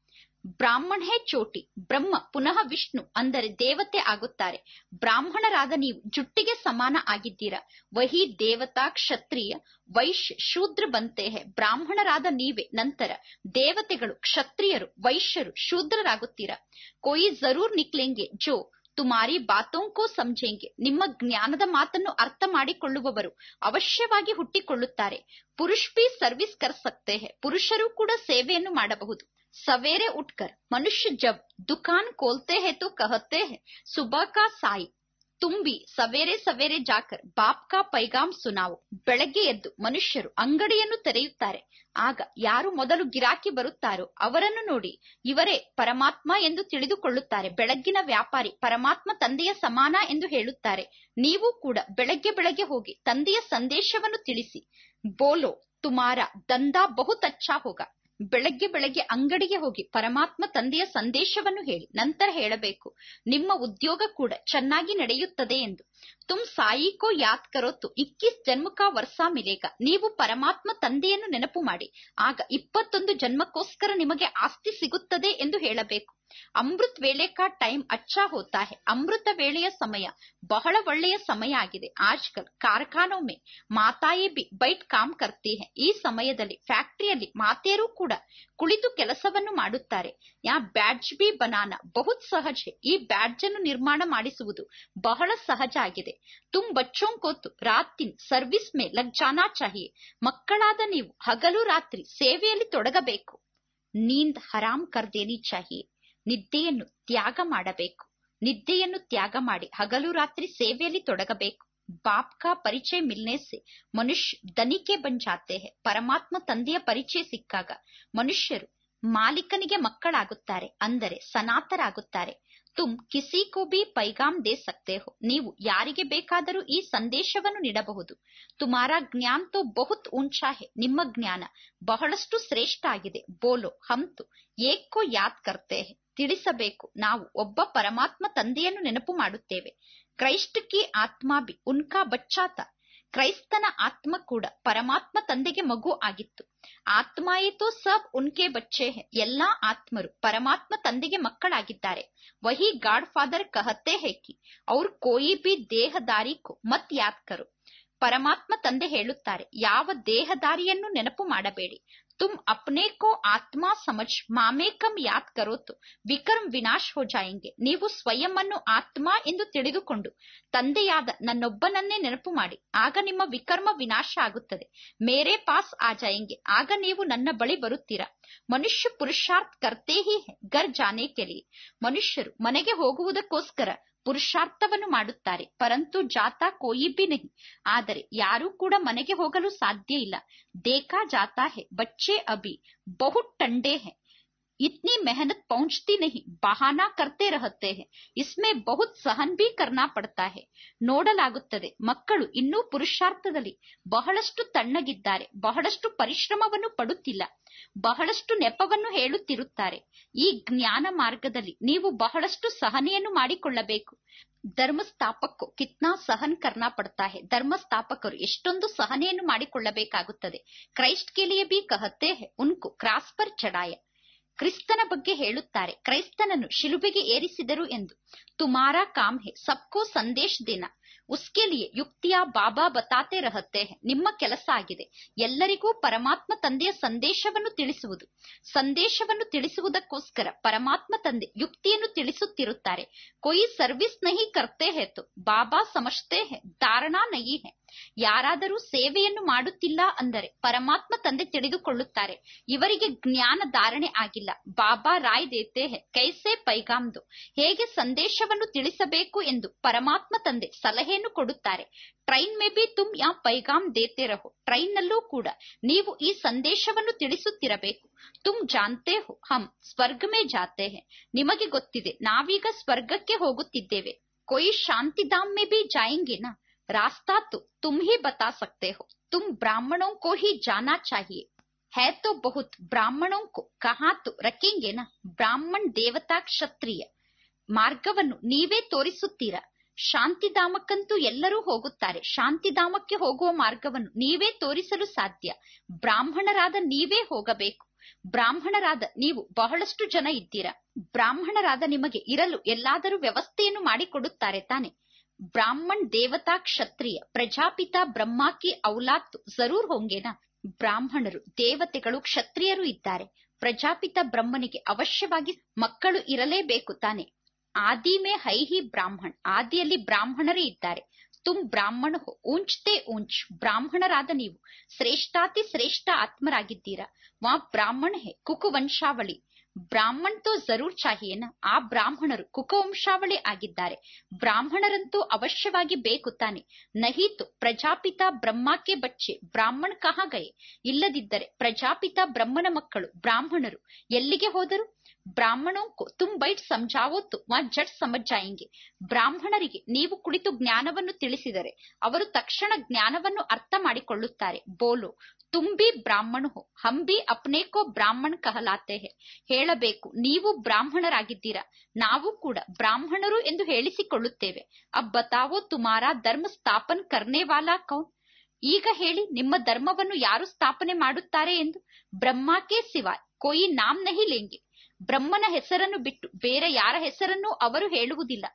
ಬ್ರಾಹ್ಮಣ ಚೋಟಿ, ಬ್ರಹ್ಮ ಪುನಃ ವಿಷ್ಣು ಅಂದರೆ ದೇವತೆ ಆಗುತ್ತಾರೆ. ಬ್ರಾಹ್ಮಣರಾದ ನೀವು ಜುಟ್ಟಿಗೆ ಸಮಾನ ಆಗಿದ್ದೀರಾ. ವಹಿ ದೇವತಾ ಕ್ಷತ್ರಿಯ ವೈಶ್ಯ ಶೂದ್ರ ಬಂತೆಹೆ. ಬ್ರಾಹ್ಮಣರಾದ ನೀವೇ ನಂತರ ದೇವತೆಗಳು, ಕ್ಷತ್ರಿಯರು, ವೈಶ್ಯರು ಶೂದ್ರರಾಗುತ್ತೀರ. ಕೋಯಿ ಜರೂರ್ ನಿಕ್ಲೆಂಗೆ, ಜೋ, ತುಮಾರಿ ಬಾತೋಂಕೋ ಸಂಜೆಂಗೆ, ನಿಮ್ಮ ಜ್ಞಾನದ ಮಾತನ್ನು ಅರ್ಥ ಮಾಡಿಕೊಳ್ಳುವವರು ಅವಶ್ಯವಾಗಿ ಹುಟ್ಟಿಕೊಳ್ಳುತ್ತಾರೆ. ಪುರುಷ್ ಬಿ ಸರ್ವಿಸ್ ಕರ್ ಪುರುಷರು ಕೂಡ ಸೇವೆಯನ್ನು ಮಾಡಬಹುದು. ಸವೇರೆ ಉಟ್ಕರ್ ಮನುಷ್ಯ ಜಬ್ ದುಕಾನ್ हैं तो कहते हैं, सुबह का साई ತುಂಬಿ ಸವೇರೆ सवेरे ಜಾಕರ್ ಬಾಪ್ ಕಾ ಪೈಗಾಮ್ ಸುನಾವು ಬೆಳಗ್ಗೆ ಎದ್ದು ಮನುಷ್ಯರು ಅಂಗಡಿಯನ್ನು ತೆರೆಯುತ್ತಾರೆ. ಆಗ ಯಾರು ಮೊದಲು ಗಿರಾಕಿ ಬರುತ್ತಾರೋ ಅವರನ್ನು ನೋಡಿ ಇವರೇ ಪರಮಾತ್ಮ ಎಂದು ತಿಳಿದುಕೊಳ್ಳುತ್ತಾರೆ. ಬೆಳಗ್ಗಿನ ವ್ಯಾಪಾರಿ ಪರಮಾತ್ಮ ತಂದೆಯ ಸಮಾನ ಎಂದು ಹೇಳುತ್ತಾರೆ. ನೀವು ಕೂಡ ಬೆಳಗ್ಗೆ ಬೆಳಗ್ಗೆ ಹೋಗಿ ತಂದೆಯ ಸಂದೇಶವನ್ನು ತಿಳಿಸಿ. ಬೋಲೋ, ತುಮಾರ ದಂದಾ ಬಹುತ್ ಹೋಗ. ಬೆಳಗ್ಗೆ ಬೆಳಗ್ಗೆ ಅಂಗಡಿಗೆ ಹೋಗಿ ಪರಮಾತ್ಮ ತಂದೆಯ ಸಂದೇಶವನ್ನು ಹೇಳಿ, ನಂತರ ಹೇಳಬೇಕು, ನಿಮ್ಮ ಉದ್ಯೋಗ ಕೂಡ ಚೆನ್ನಾಗಿ ನಡೆಯುತ್ತದೆ ಎಂದು. ತುಮ್ ಸಾಯಿ ಕೋ ಯಾದ್ ಕರೋತು ಇಕ್ಕಿಸ್ ಜನ್ಮ ಕಾ ವರ್ಷ ಮಿಲೇಗ ನೀವು ಪರಮಾತ್ಮ ತಂದೆಯನ್ನು ನೆನಪು ಮಾಡಿ. ಆಗ ಇಪ್ಪತ್ತೊಂದು ಜನ್ಮಕ್ಕೋಸ್ಕರ ನಿಮಗೆ ಆಸ್ತಿ ಸಿಗುತ್ತದೆ ಎಂದು ಹೇಳಬೇಕು. ಅಮೃತ್ ವೇಳೆ ಕಾ ಟೈಮ್ ಅಚ್ಚಾ ಹೋತಾ ಅಮೃತ ವೇಳೆಯ ಸಮಯ ಬಹಳ ಒಳ್ಳೆಯ ಸಮಯ ಆಗಿದೆ. ಆಜ್ಕಲ್ ಕಾರ್ಖಾನೋ ಮೇ ಮಾತಾಯಿ ಬಿ, ಬೈಟ್ ಕಾಮ್ ಕರ್ತಿ ಈ ಸಮಯದಲ್ಲಿ ಫ್ಯಾಕ್ಟರಿಯಲ್ಲಿ ಮಾತೆಯರು ಕೂಡ ಕುಳಿತು ಕೆಲಸವನ್ನು ಮಾಡುತ್ತಾರೆ. ಯಾ ಬ್ಯಾಡ್ಜ್ ಬಿ ಬನಾನ. ಬಹುತ್ ಸಹಜ ಈ ಬ್ಯಾಡ್ಜ್ ಅನ್ನು ನಿರ್ಮಾಣ ಮಾಡಿಸುವುದು ಬಹಳ ಸಹಜ ಆಗಿದೆ. ತುಮ್ ಬಚ್ಚೋಂ ಕೋತು ಸರ್ವಿಸ್ ಮೇ ಲಗ್ ಜಾನಾ ಚಾಹಿಯೆ. ಮಕ್ಕಳಾದ ನೀವು ಹಗಲು ರಾತ್ರಿ ಸೇವೆಯಲ್ಲಿ ತೊಡಗಬೇಕು. ನೀಂದ್ ಹರಾಮ್ ಕರ್ದೇನಿ ಚಾಹಿಯೆ. ನಿದ್ದೆಯನ್ನು ತ್ಯಾಗ ಮಾಡಬೇಕು. ನಿದ್ದೆಯನ್ನು ತ್ಯಾಗ ಮಾಡಿ ಹಗಲು ರಾತ್ರಿ ಸೇವೆಯಲ್ಲಿ ತೊಡಗಬೇಕು. ಬಾಪ್ ಕಾ ಪರಿಚಯ ಮಿಲ್ನೆ ಸೆ ಮನುಷ್ಯ ದನಿಕೆ ಬನ್ ಜಾತೆ ಹೇ. ಪರಮಾತ್ಮ ತಂದೆಯ ಪರಿಚಯ ಸಿಕ್ಕಾಗ ಮನುಷ್ಯರು ಮಾಲೀಕನಿಗೆ ಮಕ್ಕಳಾಗುತ್ತಾರೆ. ಅಂದರೆ ಸನಾತರಾಗುತ್ತಾರೆ. ತುಮ್ ಕಿಸಿ ಕೋ ಪೈಗಾಮ್ ದೇ ಸಕ್ತೆ ಹೋ ನೀವು ಯಾರಿಗೆ ಬೇಕಾದರೂ ಈ ಸಂದೇಶವನ್ನು ನೀಡಬಹುದು ತುಮಾರ ಜ್ಞಾನ್ ತೋ ಬಹುತ್ ಊಂಚಾ ಹೇ ನಿಮ್ಮ ಜ್ಞಾನ ಬಹಳಷ್ಟು ಶ್ರೇಷ್ಠ ಆಗಿದೆ ಬೋಲೋ ಹಂತು ಏಕೋ ಯಾದ್ ಕರ್ತೆ ಹೇ ತಿಳಿಸಬೇಕು ನಾವು ಒಬ್ಬ ಪರಮಾತ್ಮ ತಂದೆಯನ್ನು ನೆನಪು ಮಾಡುತ್ತೇವೆ ಕ್ರೈಸ್ಟ್ ಕಿ ಆತ್ಮಾ ಬಿ ಉನ್ಕಾ ಬಚ್ಚಾತ ಕ್ರೈಸ್ತನ ಆತ್ಮ ಕೂಡ ಪರಮಾತ್ಮ ತಂದೆಗೆ ಮಗು ಆಗಿತ್ತು. ಆತ್ಮಾಯಿತು ಸಬ್ ಉನ್ಕೆ ಬಚ್ಚೆ ಎಲ್ಲಾ ಆತ್ಮರು ಪರಮಾತ್ಮ ತಂದೆಗೆ ಮಕ್ಕಳಾಗಿದ್ದಾರೆ. ವಹಿ ಗಾಡ್ ಫಾದರ್ ಕಹತೆ ಹೇಕಿ. ಅವ್ರ ಕೋಯಿ ಬಿ ದೇಹದಾರಿ ಕೋ. ಮತ್ ಯಾತ್ಕರು ಪರಮಾತ್ಮ ತಂದೆ ಹೇಳುತ್ತಾರೆ, ಯಾವ ದೇಹದಾರಿಯನ್ನು ನೆನಪು ಮಾಡಬೇಡಿ. ತುಮ್ ಅಪ್ನೆ ಕೋ ಆತ್ಮ ಸಮಜ್ ಮಾಮೇಕಂ ಯಾತ್ ಕರೋತು ವಿಕರ್ಮ್ ವಿನಾಶ್ ಹೋ ಜಾಯಂಗೆ ನೀವು ಸ್ವಯಂ ಅನ್ನು ಆತ್ಮ ಎಂದು ತಿಳಿದುಕೊಂಡು ತಂದೆಯಾದ ನನ್ನೊಬ್ಬನನ್ನೇ ನೆನಪು ಮಾಡಿ ಆಗ ನಿಮ್ಮ ವಿಕರ್ಮ ವಿನಾಶ ಆಗುತ್ತದೆ ಮೇರೆ ಪಾಸ್ ಆ ಜಾಯಂಗೆ ಆಗ ನೀವು ನನ್ನ ಬಳಿ ಬರುತ್ತೀರಾ ಮನುಷ್ಯ ಪುರುಷಾರ್ಥ ಕರ್ತೇ ಹಿ ಗರ್ ಜಾನೆ ಕೆಲಿ ಮನುಷ್ಯರು ಮನೆಗೆ ಹೋಗುವುದಕ್ಕೋಸ್ಕರ ಪುರುಷಾರ್ಥವನ್ನು ಮಾಡುತ್ತಾರೆ, ಪರಂತು ಜಾತಾ ಕೋಯಿ ಬಿ ನಹಿ. ಆದರೆ ಯಾರೂ ಕೂಡ ಮನೆಗೆ ಹೋಗಲು ಸಾಧ್ಯ ಇಲ್ಲ. ದೇಖಾ ಜಾತಾ ಹೇ, ಬಚ್ಚೆ ಅಭಿ ಬಹು ಟಂಡೆ ಹೇ. इतनी मेहनत पहुंचती नहीं बहाना करते रहते हैं इसमें बहुत सहन भी करना पड़ता है ನೋಡಲಾಗುತ್ತದೆ ಮಕ್ಕಳು ಇನ್ನೂ ಪುರುಷಾರ್ಥದಲ್ಲಿ ಬಹಳಷ್ಟು ತಣ್ಣಗಿದ್ದಾರೆ ಬಹಳಷ್ಟು ಪರಿಶ್ರಮವನ್ನು ಪಡುತ್ತಿಲ್ಲ ಬಹಳಷ್ಟು ನೆಪವನ್ನು ಹೇಳುತ್ತಿರುತ್ತಾರೆ ಈ ಜ್ಞಾನ ಮಾರ್ಗದಲ್ಲಿ ನೀವು ಬಹಳಷ್ಟು ಸಹನೆಯನ್ನು ಮಾಡಿಕೊಳ್ಳಬೇಕು ಧರ್ಮ ಸ್ಥಾಪಕ್ಕೂ ಕಿತ್ನಾ ಸಹನ್ ಕರ್ನಾ ಪಡ್ತಾ ಹೇ ಧರ್ಮ ಸ್ಥಾಪಕರು ಎಷ್ಟೊಂದು ಸಹನೆಯನ್ನು ಮಾಡಿಕೊಳ್ಳಬೇಕಾಗುತ್ತದೆ ಕ್ರೈಸ್ಟ್ ಕೆಲಿಯ ಬಿ ಕಹತೆ ಹೇ ಉನ್ಕು ಕ್ರಾಸ್ ಪರ್ ಚಡಾಯ ಕ್ರಿಸ್ತನ ಬಗ್ಗೆ ಹೇಳುತ್ತಾರೆ. ಕ್ರೈಸ್ತನನ್ನು ಶಿಲುಬೆಗೆ ಏರಿಸಿದರು ಎಂದು. ತುಮಾರಾ ಕಾಮ್ ಹೇ ಸಬ್ಕೋ ಸಂದೇಶ್ ದಿನ. ಉಸ್ಕೆ ಲಿಯೆ ಯುಕ್ತಿಯ ಬಾಬಾ ಬತಾತೆ ರಹತ್ತೆ ನಿಮ್ಮ ಕೆಲಸ ಆಗಿದೆ. ಎಲ್ಲರಿಗೂ ಪರಮಾತ್ಮ ತಂದೆಯ ಸಂದೇಶವನ್ನು ತಿಳಿಸುವುದು. ಸಂದೇಶವನ್ನು ತಿಳಿಸುವುದಕ್ಕೋಸ್ಕರ ಪರಮಾತ್ಮ ತಂದೆ ಯುಕ್ತಿಯನ್ನು ತಿಳಿಸುತ್ತಿರುತ್ತಾರೆ. ಕೊಯಿ ಸರ್ವಿಸ್ ನಹಿ ಕರ್ತೆ ಹೇತು ಬಾಬಾ ಸಮಜ್ತೆ ಹೇ. ಧಾರಣಾ ನಹಿ ಹೇ. ಯಾರಾದರೂ ಸೇವೆಯನ್ನು ಮಾಡುತ್ತಿಲ್ಲ ಅಂದರೆ ಪರಮಾತ್ಮ ತಂದೆ ತಿಳಿದುಕೊಳ್ಳುತ್ತಾರೆ. ಇವರಿಗೆ ಜ್ಞಾನ ಧಾರಣೆ ಆಗಿಲ್ಲ. ಬಾಬಾ ರಾಯ್ ದೇತೆ ಕೈಸೆ ಪೈಗಾಮ್ದು. ಹೇಗೆ ಸಂದೇಶವನ್ನು ತಿಳಿಸಬೇಕು ಎಂದು ಪರಮಾತ್ಮ ತಂದೆ ಸಲಹೆಯನ್ನು ಕೊಡುತ್ತಾರೆ. ಟ್ರೈನ್ ಮೇ ಬಿ ತುಮ್ ಯಾ ಪೈಗಾಮ್ ದೇತೆ ರಹೋ. ಟ್ರೈನ್ ನಲ್ಲೂ ಕೂಡ ನೀವು ಈ ಸಂದೇಶವನ್ನು ತಿಳಿಸುತ್ತಿರಬೇಕು. ತುಮ್ ಜಾನ್ತೆ ಹೋ, ಹಮ್ ಸ್ವರ್ಗ ಮೇ ಜಾತೆ ಹೇ. ನಿಮಗೆ ಗೊತ್ತಿದೆ, ನಾವೀಗ ಸ್ವರ್ಗಕ್ಕೆ ಹೋಗುತ್ತಿದ್ದೇವೆ. ಕೊಯ್ ಶಾಂತಿಧಾಮ್ ಮೇ ಬಿ ಜಾಯಿಂಗೇನಾ रास्ता तो तुम ही बता सकते हो तुम ब्राह्मणों को ही जाना चाहिए है तो बहुत ब्राह्मणों को कहाँ तो रखेंगे ना ಬ್ರಾಹ್ಮಣ್ ದೇವತಾ ಕ್ಷತ್ರಿಯ ಮಾರ್ಗವನ್ನು ನೀವೇ ತೋರಿಸುತ್ತೀರಾ ಶಾಂತಿಧಾಮಕ್ಕಂತೂ ಎಲ್ಲರೂ ಹೋಗುತ್ತಾರೆ ಶಾಂತಿಧಾಮಕ್ಕೆ ಹೋಗುವ ಮಾರ್ಗವನ್ನು ನೀವೇ ತೋರಿಸಲು ಸಾಧ್ಯ ಬ್ರಾಹ್ಮಣರಾದ ನೀವೇ ಹೋಗಬೇಕು ಬ್ರಾಹ್ಮಣರಾದ ನೀವು ಬಹಳಷ್ಟು ಜನ ಇದ್ದೀರಾ ಬ್ರಾಹ್ಮಣರಾದ ನಿಮಗೆ ಇರಲು ಎಲ್ಲಾದರೂ ವ್ಯವಸ್ಥೆಯನ್ನು ಮಾಡಿಕೊಡುತ್ತಾರೆ ತಾನೆ ಬ್ರಾಹ್ಮಣ್ ದೇವತಾ ಕ್ಷತ್ರಿಯ ಪ್ರಜಾಪಿತ ಬ್ರಹ್ಮಾಕಿ ಔಲಾತ್ತು ಜರೂರ್ ಹೋಂಗೆನಾ. ಬ್ರಾಹ್ಮಣರು, ದೇವತೆಗಳು, ಕ್ಷತ್ರಿಯರು ಇದ್ದಾರೆ. ಪ್ರಜಾಪಿತ ಬ್ರಹ್ಮನಿಗೆ ಅವಶ್ಯವಾಗಿ ಮಕ್ಕಳು ಇರಲೇಬೇಕು ತಾನೆ. ಆದಿ ಮೇ ಹೈ ಹಿ ಬ್ರಾಹ್ಮಣ್, ಆದಿಯಲ್ಲಿ ಬ್ರಾಹ್ಮಣರೇ ಇದ್ದಾರೆ. ತುಂ ಬ್ರಾಹ್ಮಣ ಉಂಚ್ತೆ ಊಂಚ್ ಬ್ರಾಹ್ಮಣರಾದ ನೀವು. ಶ್ರೇಷ್ಠಾತಿ ಶ್ರೇಷ್ಠ ಆತ್ಮರಾಗಿದ್ದೀರಾ. ವಾ ಬ್ರಾಹ್ಮಣ ಹೇ, ಕುಕುವಂಶಾವಳಿ. ಬ್ರಾಹ್ಮಣ್ ತೋ ಜರೂರ್ ಚಾಹಿಯೇನ. ಆ ಬ್ರಾಹ್ಮಣರು ಕುಕವಂಶಾವಳಿ ಆಗಿದ್ದಾರೆ. ಬ್ರಾಹ್ಮಣರಂತೂ ಅವಶ್ಯವಾಗಿ ಬೇಕು ತಾನೆ ನಹೀತು ಪ್ರಜಾಪಿತ ಬ್ರಹ್ಮಕ್ಕೆ ಬಚ್ಚೆ. ಬ್ರಾಹ್ಮಣ್ ಕಹಾ ಗಯೆ ಇಲ್ಲದಿದ್ದರೆ ಪ್ರಜಾಪಿತ ಬ್ರಹ್ಮನ ಮಕ್ಕಳು ಬ್ರಾಹ್ಮಣರು ಎಲ್ಲಿಗೆ ಹೋದರು? ಬ್ರಾಹ್ಮಣೋ ಕೋ ತುಮ್ ಬೈಟ್ तो ವಾ ಜಟ್ समझ ಜಾಯೆಂಗೆ ಬ್ರಾಹ್ಮಣರಿಗೆ ನೀವು ಕುಳಿತು ಜ್ಞಾನವನ್ನು ತಿಳಿಸಿದರೆ, ಅವರು ತಕ್ಷಣ ಜ್ಞಾನವನ್ನು ಅರ್ಥ ಮಾಡಿಕೊಳ್ಳುತ್ತಾರೆ. ಬೋಲು, ತುಂಬಿ ಬ್ರಾಹ್ಮಣ ಹೋ ಅಪ್ನೆ ಬ್ರಾಹ್ಮಣ್ ಕಹಲಾತೆ ಹೇಳಬೇಕು, ನೀವು ಬ್ರಾಹ್ಮಣರಾಗಿದ್ದೀರಾ? ನಾವು ಕೂಡ ಬ್ರಾಹ್ಮಣರು ಎಂದು ಹೇಳಿಸಿಕೊಳ್ಳುತ್ತೇವೆ. ಅಬ್ ಬತಾವೋ ತುಮಾರಾ ಧರ್ಮ ಸ್ಥಾಪನ್ ಕರ್ನೆ ಕೌನ್. ಈಗ ಹೇಳಿ, ನಿಮ್ಮ ಧರ್ಮವನ್ನು ಯಾರು ಸ್ಥಾಪನೆ ಮಾಡುತ್ತಾರೆ ಎಂದು? ಬ್ರಹ್ಮಾಕೆ ಸಿವಾಯ್, ಕೋಯಿ ನಾಮ್ ನಹಿ ಲೇಂಗೆ. ಬ್ರಹ್ಮನ ಹೆಸರನ್ನು ಬಿಟ್ಟು ಬೇರೆ ಯಾರ ಹೆಸರನ್ನು ಅವರು ಹೇಳುವುದಿಲ್ಲ.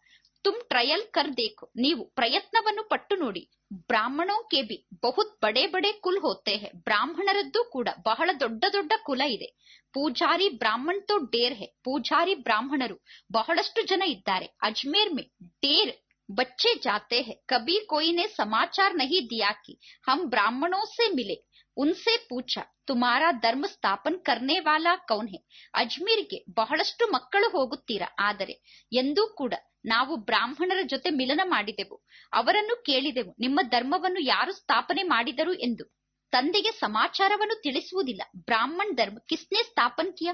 ತುಮ್ ಟ್ರಯಲ್ ಕರ್ ನೀವು ಪ್ರಯತ್ನವನ್ನು ಪಟ್ಟು ನೋಡಿ. ಬ್ರಾಹ್ಮಣೋ ಕೆಬಿ ಬಹುತ್ ಬಡೆ ಬಡೆ ಕುಲ್ ಹೋತೆ ಹೇ. ಬ್ರಾಹ್ಮಣರದ್ದು ಕೂಡ ಬಹಳ ದೊಡ್ಡ ದೊಡ್ಡ ಕುಲ ಇದೆ. ಪೂಜಾರಿ ಬ್ರಾಹ್ಮಣ್ ತೋ ಡೇರ್ ಹೆ. ಪೂಜಾರಿ ಬ್ರಾಹ್ಮಣರು ಬಹಳಷ್ಟು ಜನ ಇದ್ದಾರೆ. ಅಜ್ಮೇರ್ ಮೇ ಡೇರ್ ಬಚ್ಚೆ ಜಾತೆ ಹೆ. ಕಬಿ ಕೋಯಿನೆ ಸಮಾಚಾರ ನಹಿ ದಿಯಾಕಿ ಹಮ್ ಬ್ರಾಹ್ಮಣೋ ಸೆ ಮಿಲೆ. ಉನ್ಸೆ ಪೂಛ ತುಮಾರಾ ಧರ್ಮ ಸ್ಥಾಪನ್ ಕರ್ನೆ ವಾಲಾ ಕೌನ್ ಹೇ ಅಜ್ಮೀರ್ಗೆ ಬಹಳಷ್ಟು ಮಕ್ಕಳು ಹೋಗುತ್ತೀರಾ? ಆದರೆ, ಎಂದೂ ಕೂಡ ನಾವು ಬ್ರಾಹ್ಮಣರ ಜೊತೆ ಮಿಲನ ಮಾಡಿದೆವು. ಅವರನ್ನು ಕೇಳಿದೆವು, ನಿಮ್ಮ ಧರ್ಮವನ್ನು ಯಾರು ಸ್ಥಾಪನೆ ಮಾಡಿದರು ಎಂದು? ತಂದೆಗೆ ಸಮಾಚಾರವನ್ನು ತಿಳಿಸುವುದಿಲ್ಲ. ಬ್ರಾಹ್ಮಣ್ ಧರ್ಮ, ಕಿಸ್ನೆ ಸ್ಥಾಪನ್ ಕಿಯ?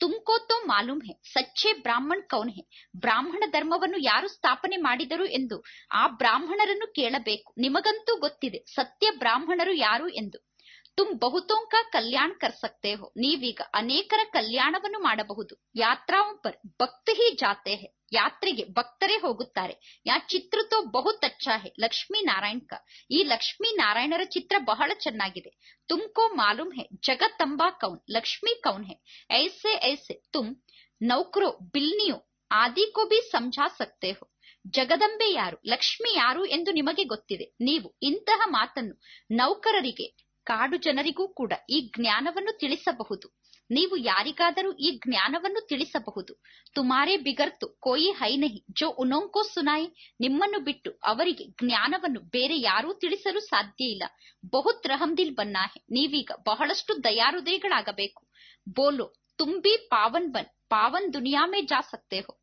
ತುಮ್ಕೋ ತೋ ಮಾಲೂಮ್ ಹೇ, ಸಚ್ಚೆ ಬ್ರಾಹ್ಮಣ್ ಕೌನ್ ಹೇ? ಬ್ರಾಹ್ಮಣ ಧರ್ಮವನ್ನು ಯಾರು ಸ್ಥಾಪನೆ ಮಾಡಿದರು ಎಂದು ಆ ಬ್ರಾಹ್ಮಣರನ್ನು ಕೇಳಬೇಕು. ನಿಮಗಂತೂ ಗೊತ್ತಿದೆ, ಸತ್ಯ ಬ್ರಾಹ್ಮಣರು ಯಾರು ಎಂದು. ತುಮ್ ಬಹುತೋಂಕ ಕಲ್ಯಾಣ ಕರ್ ಸಕ್ತೆ ಹೋ ನೀವೀಗ ಅನೇಕರ ಕಲ್ಯಾಣವನ್ನು ಮಾಡಬಹುದು ಯಾತ್ರಾ ಪರ್ ಭಕ್ತ ಹಿ ಜಾತೆ ಹೇ ಯಾತ್ರೆಗೆ ಭಕ್ತರೇ ಹೋಗುತ್ತಾರೆ ಯಾ ಚಿತ್ರ ತೋ ಬಹುತ್ ಅಚ್ಚಾ ಹೇ ಲಕ್ಷ್ಮೀ ನಾರಾಯಣ ಕ ಈ ಲಕ್ಷ್ಮೀ ನಾರಾಯಣರ ಚಿತ್ರ ಬಹಳ ಚೆನ್ನಾಗಿದೆ ತುಮ್ಕೋ ಮಾಲೂಮ್ ಹೇ ಜಗತ್ತಂಬಾ ಕೌನ್ ಲಕ್ಷ್ಮೀ ಕೌನ್ ಹೇ ಐಸೆ ಐಸೆ ತುಮ್ ನೌಕರೋ ಬಿಲ್ನಿಯೋ ಆದಿ ಕೋ ಬಿ ಸಮಜಾ ಸಕ್ತೆ ಹೋ ಜಗದಂಬೆ ಯಾರು ಲಕ್ಷ್ಮಿ ಯಾರು ಎಂದು ನಿಮಗೆ ಗೊತ್ತಿದೆ ನೀವು ಇಂತಹ ಮಾತನ್ನು ನೌಕರರಿಗೆ ಕಾಡು ಜನರಿಗೂ ಕೂಡ ಈ ಜ್ಞಾನವನ್ನು ತಿಳಿಸಬಹುದು. ನೀವು ಯಾರಿಗಾದರೂ ಈ ಜ್ಞಾನವನ್ನು ತಿಳಿಸಬಹುದು. ತುಮಾರೇ ಬಿಗರ್ತು ಕೋಯಿ ಹೈನಹಿ ಜೋ ಉನೋಂಕೋ ಸುನಾಯಿ, ನಿಮ್ಮನ್ನು ಬಿಟ್ಟು ಅವರಿಗೆ ಜ್ಞಾನವನ್ನು ಬೇರೆ ಯಾರೂ ತಿಳಿಸಲು ಸಾಧ್ಯ ಇಲ್ಲ. ಬಹುತ್ ರಹಮ್ದಿಲ್ ಬನ್ನಾಹೆ, ನೀವೀಗ ಬಹಳಷ್ಟು ದಯಾಹೃದಯಗಳಾಗಬೇಕು ಬೋಲೋ, ತುಂಬಿ ಪಾವನ್ ಬನ್, ಪಾವನ್ ದುನಿಯಾ ಮೇ ಜಾ ಸಕ್ತೆ ಹೋ.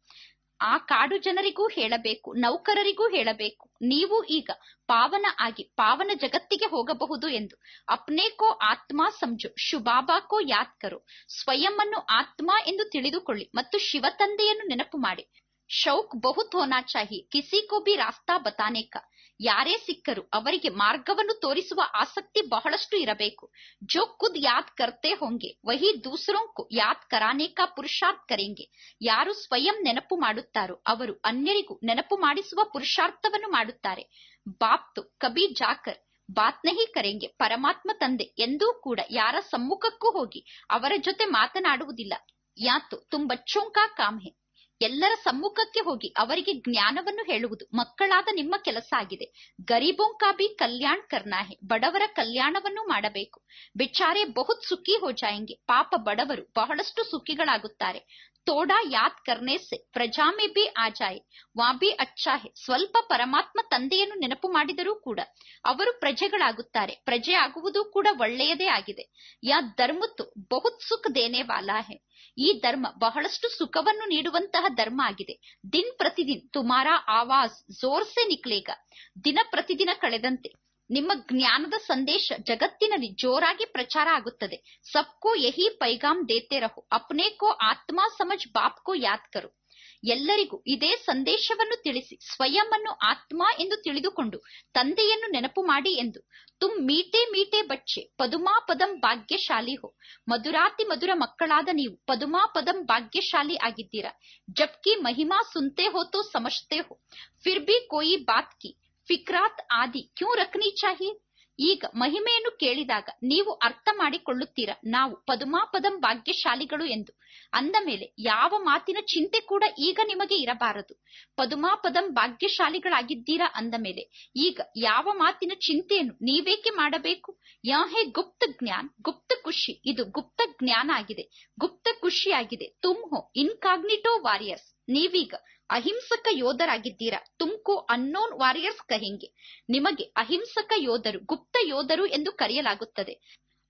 ಆ ಕಾಡು ಜನರಿಗೂ ಹೇಳಬೇಕು, ನೌಕರರಿಗೂ ಹೇಳಬೇಕು. ನೀವು ಈಗ ಪಾವನ ಆಗಿ, ಪಾವನ ಜಗತ್ತಿಗೆ ಹೋಗಬಹುದು ಎಂದು. ಅಪ್ನೇಕೋ ಆತ್ಮ ಸಂಜು ಶುಬಾಬಾ ಕೋ ಯಾದ್ ಕರೋ ಸ್ವಯಂ ಅನ್ನು ಆತ್ಮ ಎಂದು ತಿಳಿದುಕೊಳ್ಳಿ ಮತ್ತು ಶಿವ ತಂದೆಯನ್ನು ನೆನಪು ಮಾಡಿ. ಶೌಕ್ ಬಹುತ್ ಹೋನಾ ಚಾಹಿ, ಕಿಸಿ ಕೋ ಬಿ ರಾಸ್ತಾ ಬತಾನೆ ಕಾ. ಯಾರೇ ಸಿಕ್ಕರು ಅವರಿಗೆ ಮಾರ್ಗವನ್ನು ತೋರಿಸುವ ಆಸಕ್ತಿ ಬಹಳಷ್ಟು ಇರಬೇಕು. ಜೋ ಖುದ್ ಯಾದ್ ಕರ್ತೆ ಹೊಂಗೆ, ವಹಿ दूसरों को ಯಾದ್ ಕರಾನೆ ಕಾ ಪುರುಷಾರ್ಥ ಕರೆಂಗೆ. ಯಾರು ಸ್ವಯಂ ನೆನಪು ಮಾಡುತ್ತಾರೋ ಅವರು ಅನ್ಯರಿಗೂ ನೆನಪು ಮಾಡಿಸುವ ಪುರುಷಾರ್ಥವನ್ನು ಮಾಡುತ್ತಾರೆ. ಬಾಪ್ ಕಬಿ ಜಾಕರ್, ಬಾತ್ ನಹಿ ಕರೆಂಗೆ, ಪರಮಾತ್ಮ ತಂದೆ ಎಂದೂ ಕೂಡ ಯಾರ ಸಮ್ಮುಖಕ್ಕೂ ಹೋಗಿ ಅವರ ಜೊತೆ ಮಾತನಾಡುವುದಿಲ್ಲ. ಯಾತು ತುಂಬ ಬಚ್ಚೋಂ ಕಾಮ್ ಹೇ ಎಲ್ಲರ ಸಮ್ಮುಖಕ್ಕೆ ಹೋಗಿ ಅವರಿಗೆ ಜ್ಞಾನವನ್ನು ಹೇಳುವುದು ಮಕ್ಕಳಾದ ನಿಮ್ಮ ಕೆಲಸ ಆಗಿದೆ. ಗರೀಬೋಂ ಕಾ ಬಿ ಕಲ್ಯಾಣ್ ಕರ್ನಾಹೆ, ಬಡವರ ಕಲ್ಯಾಣವನ್ನು ಮಾಡಬೇಕು. ಬಿಚಾರೆ ಬಹುತ್ ಸುಖಿ ಹೋ ಜಾಯೆಂಗೆ, ಪಾಪ ಬಡವರು ಬಹಳಷ್ಟು ಸುಖಿಗಳಾಗುತ್ತಾರೆ. ತೋಡಾ याद करने से प्रजा में ಬಿ आ जाए ವಾ ಬಿ ಅಚ್ಚಾ है ಸ್ವಲ್ಪ ಪರಮಾತ್ಮ ತಂದೆಯನ್ನು ನೆನಪು ಮಾಡಿದರೂ ಕೂಡ ಅವರು ಪ್ರಜೆಗಳಾಗುತ್ತಾರೆ. ಪ್ರಜೆ ಆಗುವುದು ಕೂಡ ಒಳ್ಳೆಯದೇ ಆಗಿದೆ. ಯಾ ಧರ್ಮತ್ತು ಬಹುತ್ ಸುಖ ದೇನೆ ವಾಲಾ ಹೆ. ಈ ಧರ್ಮ ಬಹಳಷ್ಟು ಸುಖವನ್ನು ನೀಡುವಂತಹ ಧರ್ಮ ಆಗಿದೆ. ದಿನ್ ಪ್ರತಿದಿನ್ ತುಮಾರಾ ಆವಾಜ್ ಜೋರ್ಸೆ ನಿಕ್ಲೇಗ. ದಿನ ಪ್ರತಿದಿನ ಕಳೆದಂತೆ ನಿಮ್ಮ ಜ್ಞಾನದ ಸಂದೇಶ ಜಗತ್ತಿನಲ್ಲಿ ಜೋರಾಗಿ ಪ್ರಚಾರ ಆಗುತ್ತದೆ. ಸಬ್ಕೋ ಯಹಿ ಪೈಗಾಮ್ ದೇತೆ ರಹೋ. ಅಪ್ನೆ ಕೋ ಆತ್ಮ ಸಮಜ್ ಬಾಪ್ ಕೋ ಯಾದ್ ಕರು. ಎಲ್ಲರಿಗೂ ಇದೇ ಸಂದೇಶವನ್ನು ತಿಳಿಸಿ ಸ್ವಯಂವನ್ನು ಆತ್ಮ ಎಂದು ತಿಳಿದುಕೊಂಡು ತಂದೆಯನ್ನು ನೆನಪು ಮಾಡಿ ಎಂದು. ತುಮ್ ಮೀಟೆ ಮೀಟೆ ಬಚ್ಚೆ, ಪದುಮಾ ಪದಂ ಭಾಗ್ಯಶಾಲಿ ಹೋ. ಮಧುರಾತಿ ಮಧುರ ಮಕ್ಕಳಾದ ನೀವು ಪದುಮಾ ಪದಂ ಭಾಗ್ಯಶಾಲಿ ಆಗಿದ್ದೀರಾ. ಜಬ್ಕಿ ಮಹಿಮಾ ಸುನ್ತೆ ಹೋ ತೋ ಸಮಜ್ತೆ ಹೋ. ಫಿರ್ ಬಿ ಕೋಯಿ ಬಾತ್ ಕಿ. ಫಿಕ್ರಾತ್ ಆದಿ ಕ್ಯೂ ರಕ್ನಿ ಚಾಹಿ? ಈಗ ಮಹಿಮೆಯನ್ನು ಕೇಳಿದಾಗ ನೀವು ಅರ್ಥ ಮಾಡಿಕೊಳ್ಳುತ್ತೀರಾ? ನಾವು ಪದುಮಾಪದಂ ಭಾಗ್ಯಶಾಲಿಗಳು ಎಂದು. ಅಂದ ಮೇಲೆ ಯಾವ ಮಾತಿನ ಚಿಂತೆ ಕೂಡ ಈಗ ನಿಮಗೆ ಇರಬಾರದು. ಪದುಮಾಪದಂ ಭಾಗ್ಯಶಾಲಿಗಳಾಗಿದ್ದೀರಾ? ಅಂದ ಮೇಲೆ ಈಗ ಯಾವ ಮಾತಿನ ಚಿಂತೆಯನ್ನು ನೀವೇಕೆ ಮಾಡಬೇಕು? ಯಾಹೆ ಗುಪ್ತ ಜ್ಞಾನ್, ಗುಪ್ತ ಖುಷಿ, ಇದು ಗುಪ್ತ ಜ್ಞಾನ ಆಗಿದೆ. ಗುಪ್ತ ಖುಷಿಯಾಗಿದೆ. ತುಮ್ ಹೋ ಇನ್ಕಾಗ್ನಿಟೋ ವಾರಿಯರ್ಸ್. ನೀವೀಗ ಅಹಿಂಸಕ ಯೋಧರಾಗಿದ್ದೀರಾ? ತುಮ್ಕು ಅನ್ನೋನ್ ವಾರಿಯರ್ಸ್ ಕಹೆಂಗೆ ನಿಮಗೆ ಅಹಿಂಸಕ ಯೋಧರು, ಗುಪ್ತ ಯೋಧರು ಎಂದು ಕರೆಯಲಾಗುತ್ತದೆ.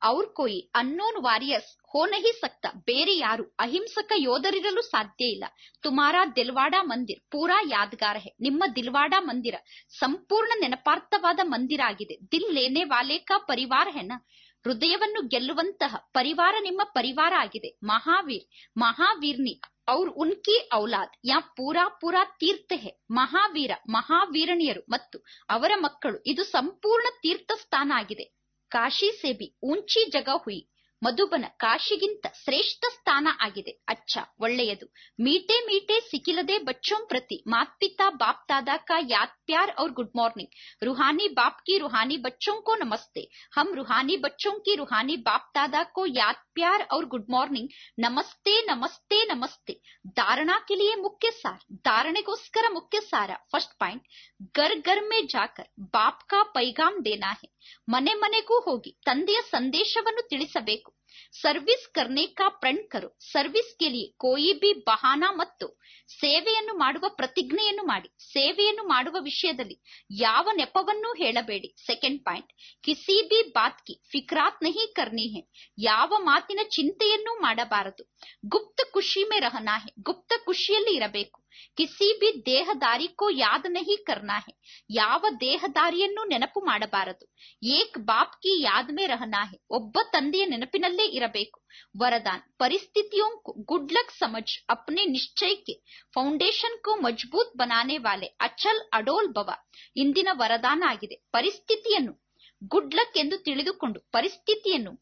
ಔರ್ ಕೋಯಿ, ಅನ್ನೋನ್ ವಾರಿಯರ್ಸ್ ಹೋ ನಹಿ ಸಕ್ತ. ಬೇರೆ ಯಾರು ಅಹಿಂಸಕ ಯೋಧರಿರಲು ಸಾಧ್ಯ ಇಲ್ಲ. ತುಮಾರಾ ದಿಲ್ವಾಡಾ ಮಂದಿರ್, ಪೂರಾ ಯಾದಗಾರ ಹೆ ನಿಮ್ಮ ದಿಲ್ವಾಡಾ ಮಂದಿರ, ಸಂಪೂರ್ಣ ನೆನಪಾರ್ಥವಾದ ಮಂದಿರ ಆಗಿದೆ ದಿಲ್ ಲೇನೆ ವಾಲೆ ಕಾ ಪರಿವಾರ ಹೆನ ಹೃದಯವನ್ನು ಗೆಲ್ಲುವಂತಹ ಪರಿವಾರ ನಿಮ್ಮ ಪರಿವಾರ ಆಗಿದೆ. ಮಹಾವೀರ್, ಮಹಾವೀರ್ನಿ ಔರ್ ಉನ್ಕಿ ಔಲಾದ್, ಯಾ ಪೂರಾ ಪೂರಾ ತೀರ್ಥ ಮಹಾವೀರ, ಮಹಾವೀರಣಿಯರು ಮತ್ತು ಅವರ ಮಕ್ಕಳು, ಇದು ಸಂಪೂರ್ಣ ತೀರ್ಥ ಸ್ಥಾನ ಆಗಿದೆ. ಕಾಶಿ ಸೇಬಿ ಉಂಚಿ ಜಗ ಹುಯಿ ಮಧುಬನ ಕಾಶಿಗಿಂತ ಶ್ರೇಷ್ಠ ಸ್ಥಾನ ಆಗಿದೆ. ಅಚ್ಚ, ಒಳ್ಳೆಯದು. ಮೀಟೆ ಮೀಟೆ ಸಿಕ್ಕಿಲದೆ ಬಚ್ಚೋಂ ಪ್ರತಿ. ಮಾತ್ಪಿತಾ, ಬಾಪ್ ದಾದಾಕ ಯಾತ್ ಪ್ಯಾರ್ ಔರ್ ಗುಡ್ ಮಾರ್ನಿಂಗ್. ರುಹಾನಿ ಬಾಪ್ ಕಿ ರುಹಾನಿ ಬಚ್ಚೋಂ ಕೋ ನಮಸ್ತೆ. ಹಮ್ ರುಹಾನಿ ಬಚ್ಚೋಂ ಕಿ ರುಹಾನಿ ಬಾಪ್ ದಾದಾ ಕೋ ಯಾತ್ ಪ್ಯಾರ್ ಔರ್ ಗುಡ್ ಮಾರ್ನಿಂಗ್. ನಮಸ್ತೆ ನಮಸ್ತೆ ನಮಸ್ತೆ. ಧಾರಣಾ ಕಿಲಿಯೇ ಮುಖ್ಯ ಸಾರ್. ಧಾರಣೆಗೋಸ್ಕರ ಮುಖ್ಯ ಸಾರ. First point. ಗರ್ ಗರ್ ಮೇ ಜಾಕರ್. ಬಾಪ್ ಕಾ ಪೈಗಾಮ್ ದೇನಾ ಹೆ. ಮನೆ ಮನೆಗೂ ಹೋಗಿ ತಂದೆಯ ಸಂದೇಶವನ್ನು ತಿಳಿಸಬೇಕು. ಸರ್ವಿಸ್ ಕರ್ನೆ ಕಾ ಪ್ರಣ್ ಕರೋ. ಸರ್ವಿಸ್ ಕೆಲಿ ಕೋಯಿ ಬಿ ಬಹಾನಾ ಮತ್ತು. ಸೇವೆಯನ್ನು ಮಾಡುವ ಪ್ರತಿಜ್ಞೆಯನ್ನು ಮಾಡಿ. ಸೇವೆಯನ್ನು ಮಾಡುವ ವಿಷಯದಲ್ಲಿ ಯಾವ ನೆಪವನ್ನೂ ಹೇಳಬೇಡಿ. ಸೆಕೆಂಡ್ ಪಾಯಿಂಟ್ ಕಿಸಿ ಬಿ ಬಾತ್ ಕಿ. ಫಿಕ್ರಾತ್ ನಹಿ ಕರ್ನಿ ಹೆ. ಯಾವ ಮಾತಿನ ಚಿಂತೆಯನ್ನೂ ಮಾಡಬಾರದು. ಗುಪ್ತ ಖುಷಿ ಮೇ ರಹನಾ ಹೆ ಗುಪ್ತ ಖುಷಿಯಲ್ಲಿ ಇರಬೇಕು ಕಿಸಿ ಬಿ ದೇಹದಾರಿ ಕೋ ಯಾದ್ ನಹಿ ಕರ್ನಾ ಹೆ ಯಾವ ದೇಹದಾರಿಯನ್ನು ನೆನಪು ಮಾಡಬಾರದು ಏಕ್ ಬಾಪ್ ಕಿ ಯಾದ್ ಮೇ ರಹನಾ ಹೆ ಒಬ್ಬ ತಂದೆಯ ನೆನಪಿನಲ್ಲೇ ಇರಬೇಕು वरदान परिस्थितियों को गुड लक समझ अपने निश्चय के ಫೌಂಡೇಶನ್ ಕೋ ಮಜಬೂತ್ ಬನಾನೆ ವಾಲೆ ಅಚಲ್ ಅಡೋಲ್ ಭವ ಇಂದಿನ ವರದಾನ ಆಗಿದೆ ಪರಿಸ್ಥಿತಿಯನ್ನು ಗುಡ್ ಲಕ್ ಎಂದು ತಿಳಿದುಕೊಂಡು ಪರಿಸ್ಥಿತಿಯನ್ನು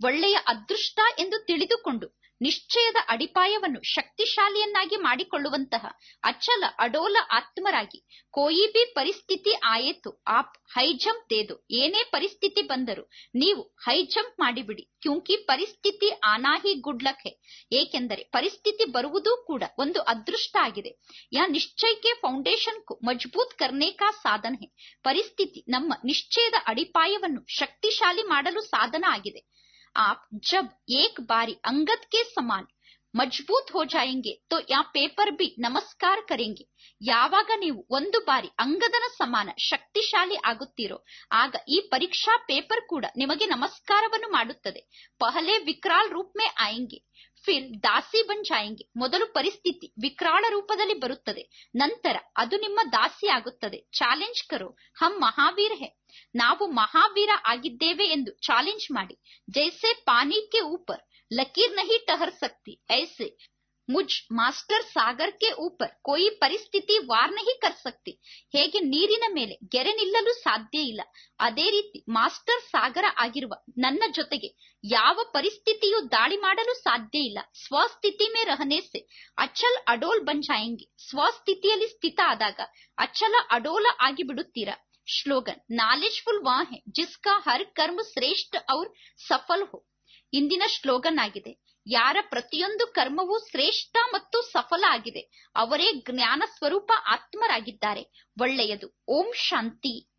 ಒಳ್ಳೆಯ ಅದೃಷ್ಟ ಎಂದು ತಿಳಿದುಕೊಂಡು ನಿಶ್ಚಯದ ಅಡಿಪಾಯವನ್ನು ಶಕ್ತಿಶಾಲಿಯನ್ನಾಗಿ ಮಾಡಿಕೊಳ್ಳುವಂತಹ ಅಚಲ ಅಡೋಲ ಆತ್ಮರಾಗಿ ಕೋಯಿ ಬಿ ಪರಿಸ್ಥಿತಿ ಆಯೇತು ಆಪ್ ಹೈ ಜಂಪ್ ದೇದು. ಏನೇ ಪರಿಸ್ಥಿತಿ ಬಂದರೂ ನೀವು ಹೈ ಜಂಪ್ ಮಾಡಿಬಿಡಿ. ಕ್ಯೂಂಕಿ ಪರಿಸ್ಥಿತಿ ಆನಾಹಿ ಗುಡ್ ಲಕ್ ಹೆ ಏಕೆಂದರೆ ಪರಿಸ್ಥಿತಿ ಬರುವುದೂ ಕೂಡ ಒಂದು ಅದೃಷ್ಟ ಆಗಿದೆ. ಯಾ ನಿಶ್ಚಯಕ್ಕೆ ಫೌಂಡೇಶನ್ ಕು ಮಜಬೂತ್ ಕರ್ನೆ ಕಾ ಸಾಧನ. ಹೆ ಪರಿಸ್ಥಿತಿ ನಮ್ಮ ನಿಶ್ಚಯದ ಅಡಿಪಾಯವನ್ನು ಶಕ್ತಿಶಾಲಿ ಮಾಡಲು ಸಾಧನ ಆಗಿದೆ. आप जब एक बारी अंगद के समान ಮಜಬೂತ್ ಹೋ ಜಾಯೆಂಗೆ ತೋ ಯಾ ಪೇಪರ್ ಬಿ ನಮಸ್ಕಾರ ಕರೆಂಗೆ ಯಾವಾಗ ನೀವು ಒಂದು ಬಾರಿ ಅಂಗದನ ಸಮಾನ ಶಕ್ತಿಶಾಲಿ ಆಗುತ್ತೀರೋ ಆಗ ಈ ಪರೀಕ್ಷಾ ಪೇಪರ್ ಕೂಡ ನಿಮಗೆ ನಮಸ್ಕಾರವನ್ನು ಮಾಡುತ್ತದೆ ಪಹಲೆ ವಿಕ್ರಾಲ್ ರೂಪ್ ಮೇ ಆಯೆಂಗೆ ಫಿರ್ ದಾಸಿ ಬನ್ ಮೊದಲು ಪರಿಸ್ಥಿತಿ ವಿಕ್ರಾಳ ರೂಪದಲ್ಲಿ ಬರುತ್ತದೆ. ನಂತರ ಅದು ನಿಮ್ಮ ದಾಸಿ ಆಗುತ್ತದೆ. ಚಾಲೆಂಜ್ ಕರೋ ಹಮ್ ಮಹಾವೀರ್ ಹೇ. ನಾವು ಮಹಾವೀರ ಆಗಿದ್ದೇವೆ ಎಂದು ಚಾಲೆಂಜ್ ಮಾಡಿ. ಜೈಸೆ ಪಾನಿ ಕೆ ಊಪರ್ ಲಕೀರ್ ನಹಿ ಟಹರ್ ಸಕ್ತಿ, ಐಸೆ ಮುಜ್ ಮಾಸ್ಟರ್ ಸಾಗರ್ ಕೆ ಊಪರ್ ಕೋಯಿ ಪರಿಸ್ಥಿತಿ ವಾರ್ ನಹಿ ಕರ್ ಸಕ್ತಿ ಹೇಗೆ ನೀರಿನ ಮೇಲೆ ಗೆರೆ ನಿಲ್ಲಲು ಸಾಧ್ಯ ಇಲ್ಲ ಅದೇ ರೀತಿ ಮಾಸ್ಟರ್ ಸಾಗರ ಆಗಿರುವ ನನ್ನ ಜೊತೆಗೆ ಯಾವ ಪರಿಸ್ಥಿತಿಯು ದಾಳಿ ಮಾಡಲು ಸಾಧ್ಯ ಇಲ್ಲ ಸ್ವಸ್ಥಿತಿ ಮೇ ರಹನೆ ಸೆ ಅಚಲ್ ಅಡೋಲ್ ಬನ್ ಜಾಯೆಂಗೆ ಸ್ವಸ್ಥಿತಿಯಲ್ಲಿ ಸ್ಥಿತ ಆದಾಗ ಅಚಲ ಅಡೋಲ ಆಗಿ ಬಿಡುತ್ತೀರಾ श्लोगन नालेजफुल वह है जिसका हर कर्म ಶ್ರೇಷ್ಠ ಔರ್ ಸಫಲ್ ಹೋ ಇಂದಿನ ಶ್ಲೋಗನ್ ಆಗಿದೆ ಯಾರ ಪ್ರತಿಯೊಂದು ಕರ್ಮವೂ ಶ್ರೇಷ್ಠ ಮತ್ತು ಸಫಲ ಆಗಿದೆ. ಅವರೇ ಜ್ಞಾನ ಸ್ವರೂಪ ಆತ್ಮರಾಗಿದ್ದಾರೆ. ಒಳ್ಳೆಯದು. ಓಂ ಶಾಂತಿ.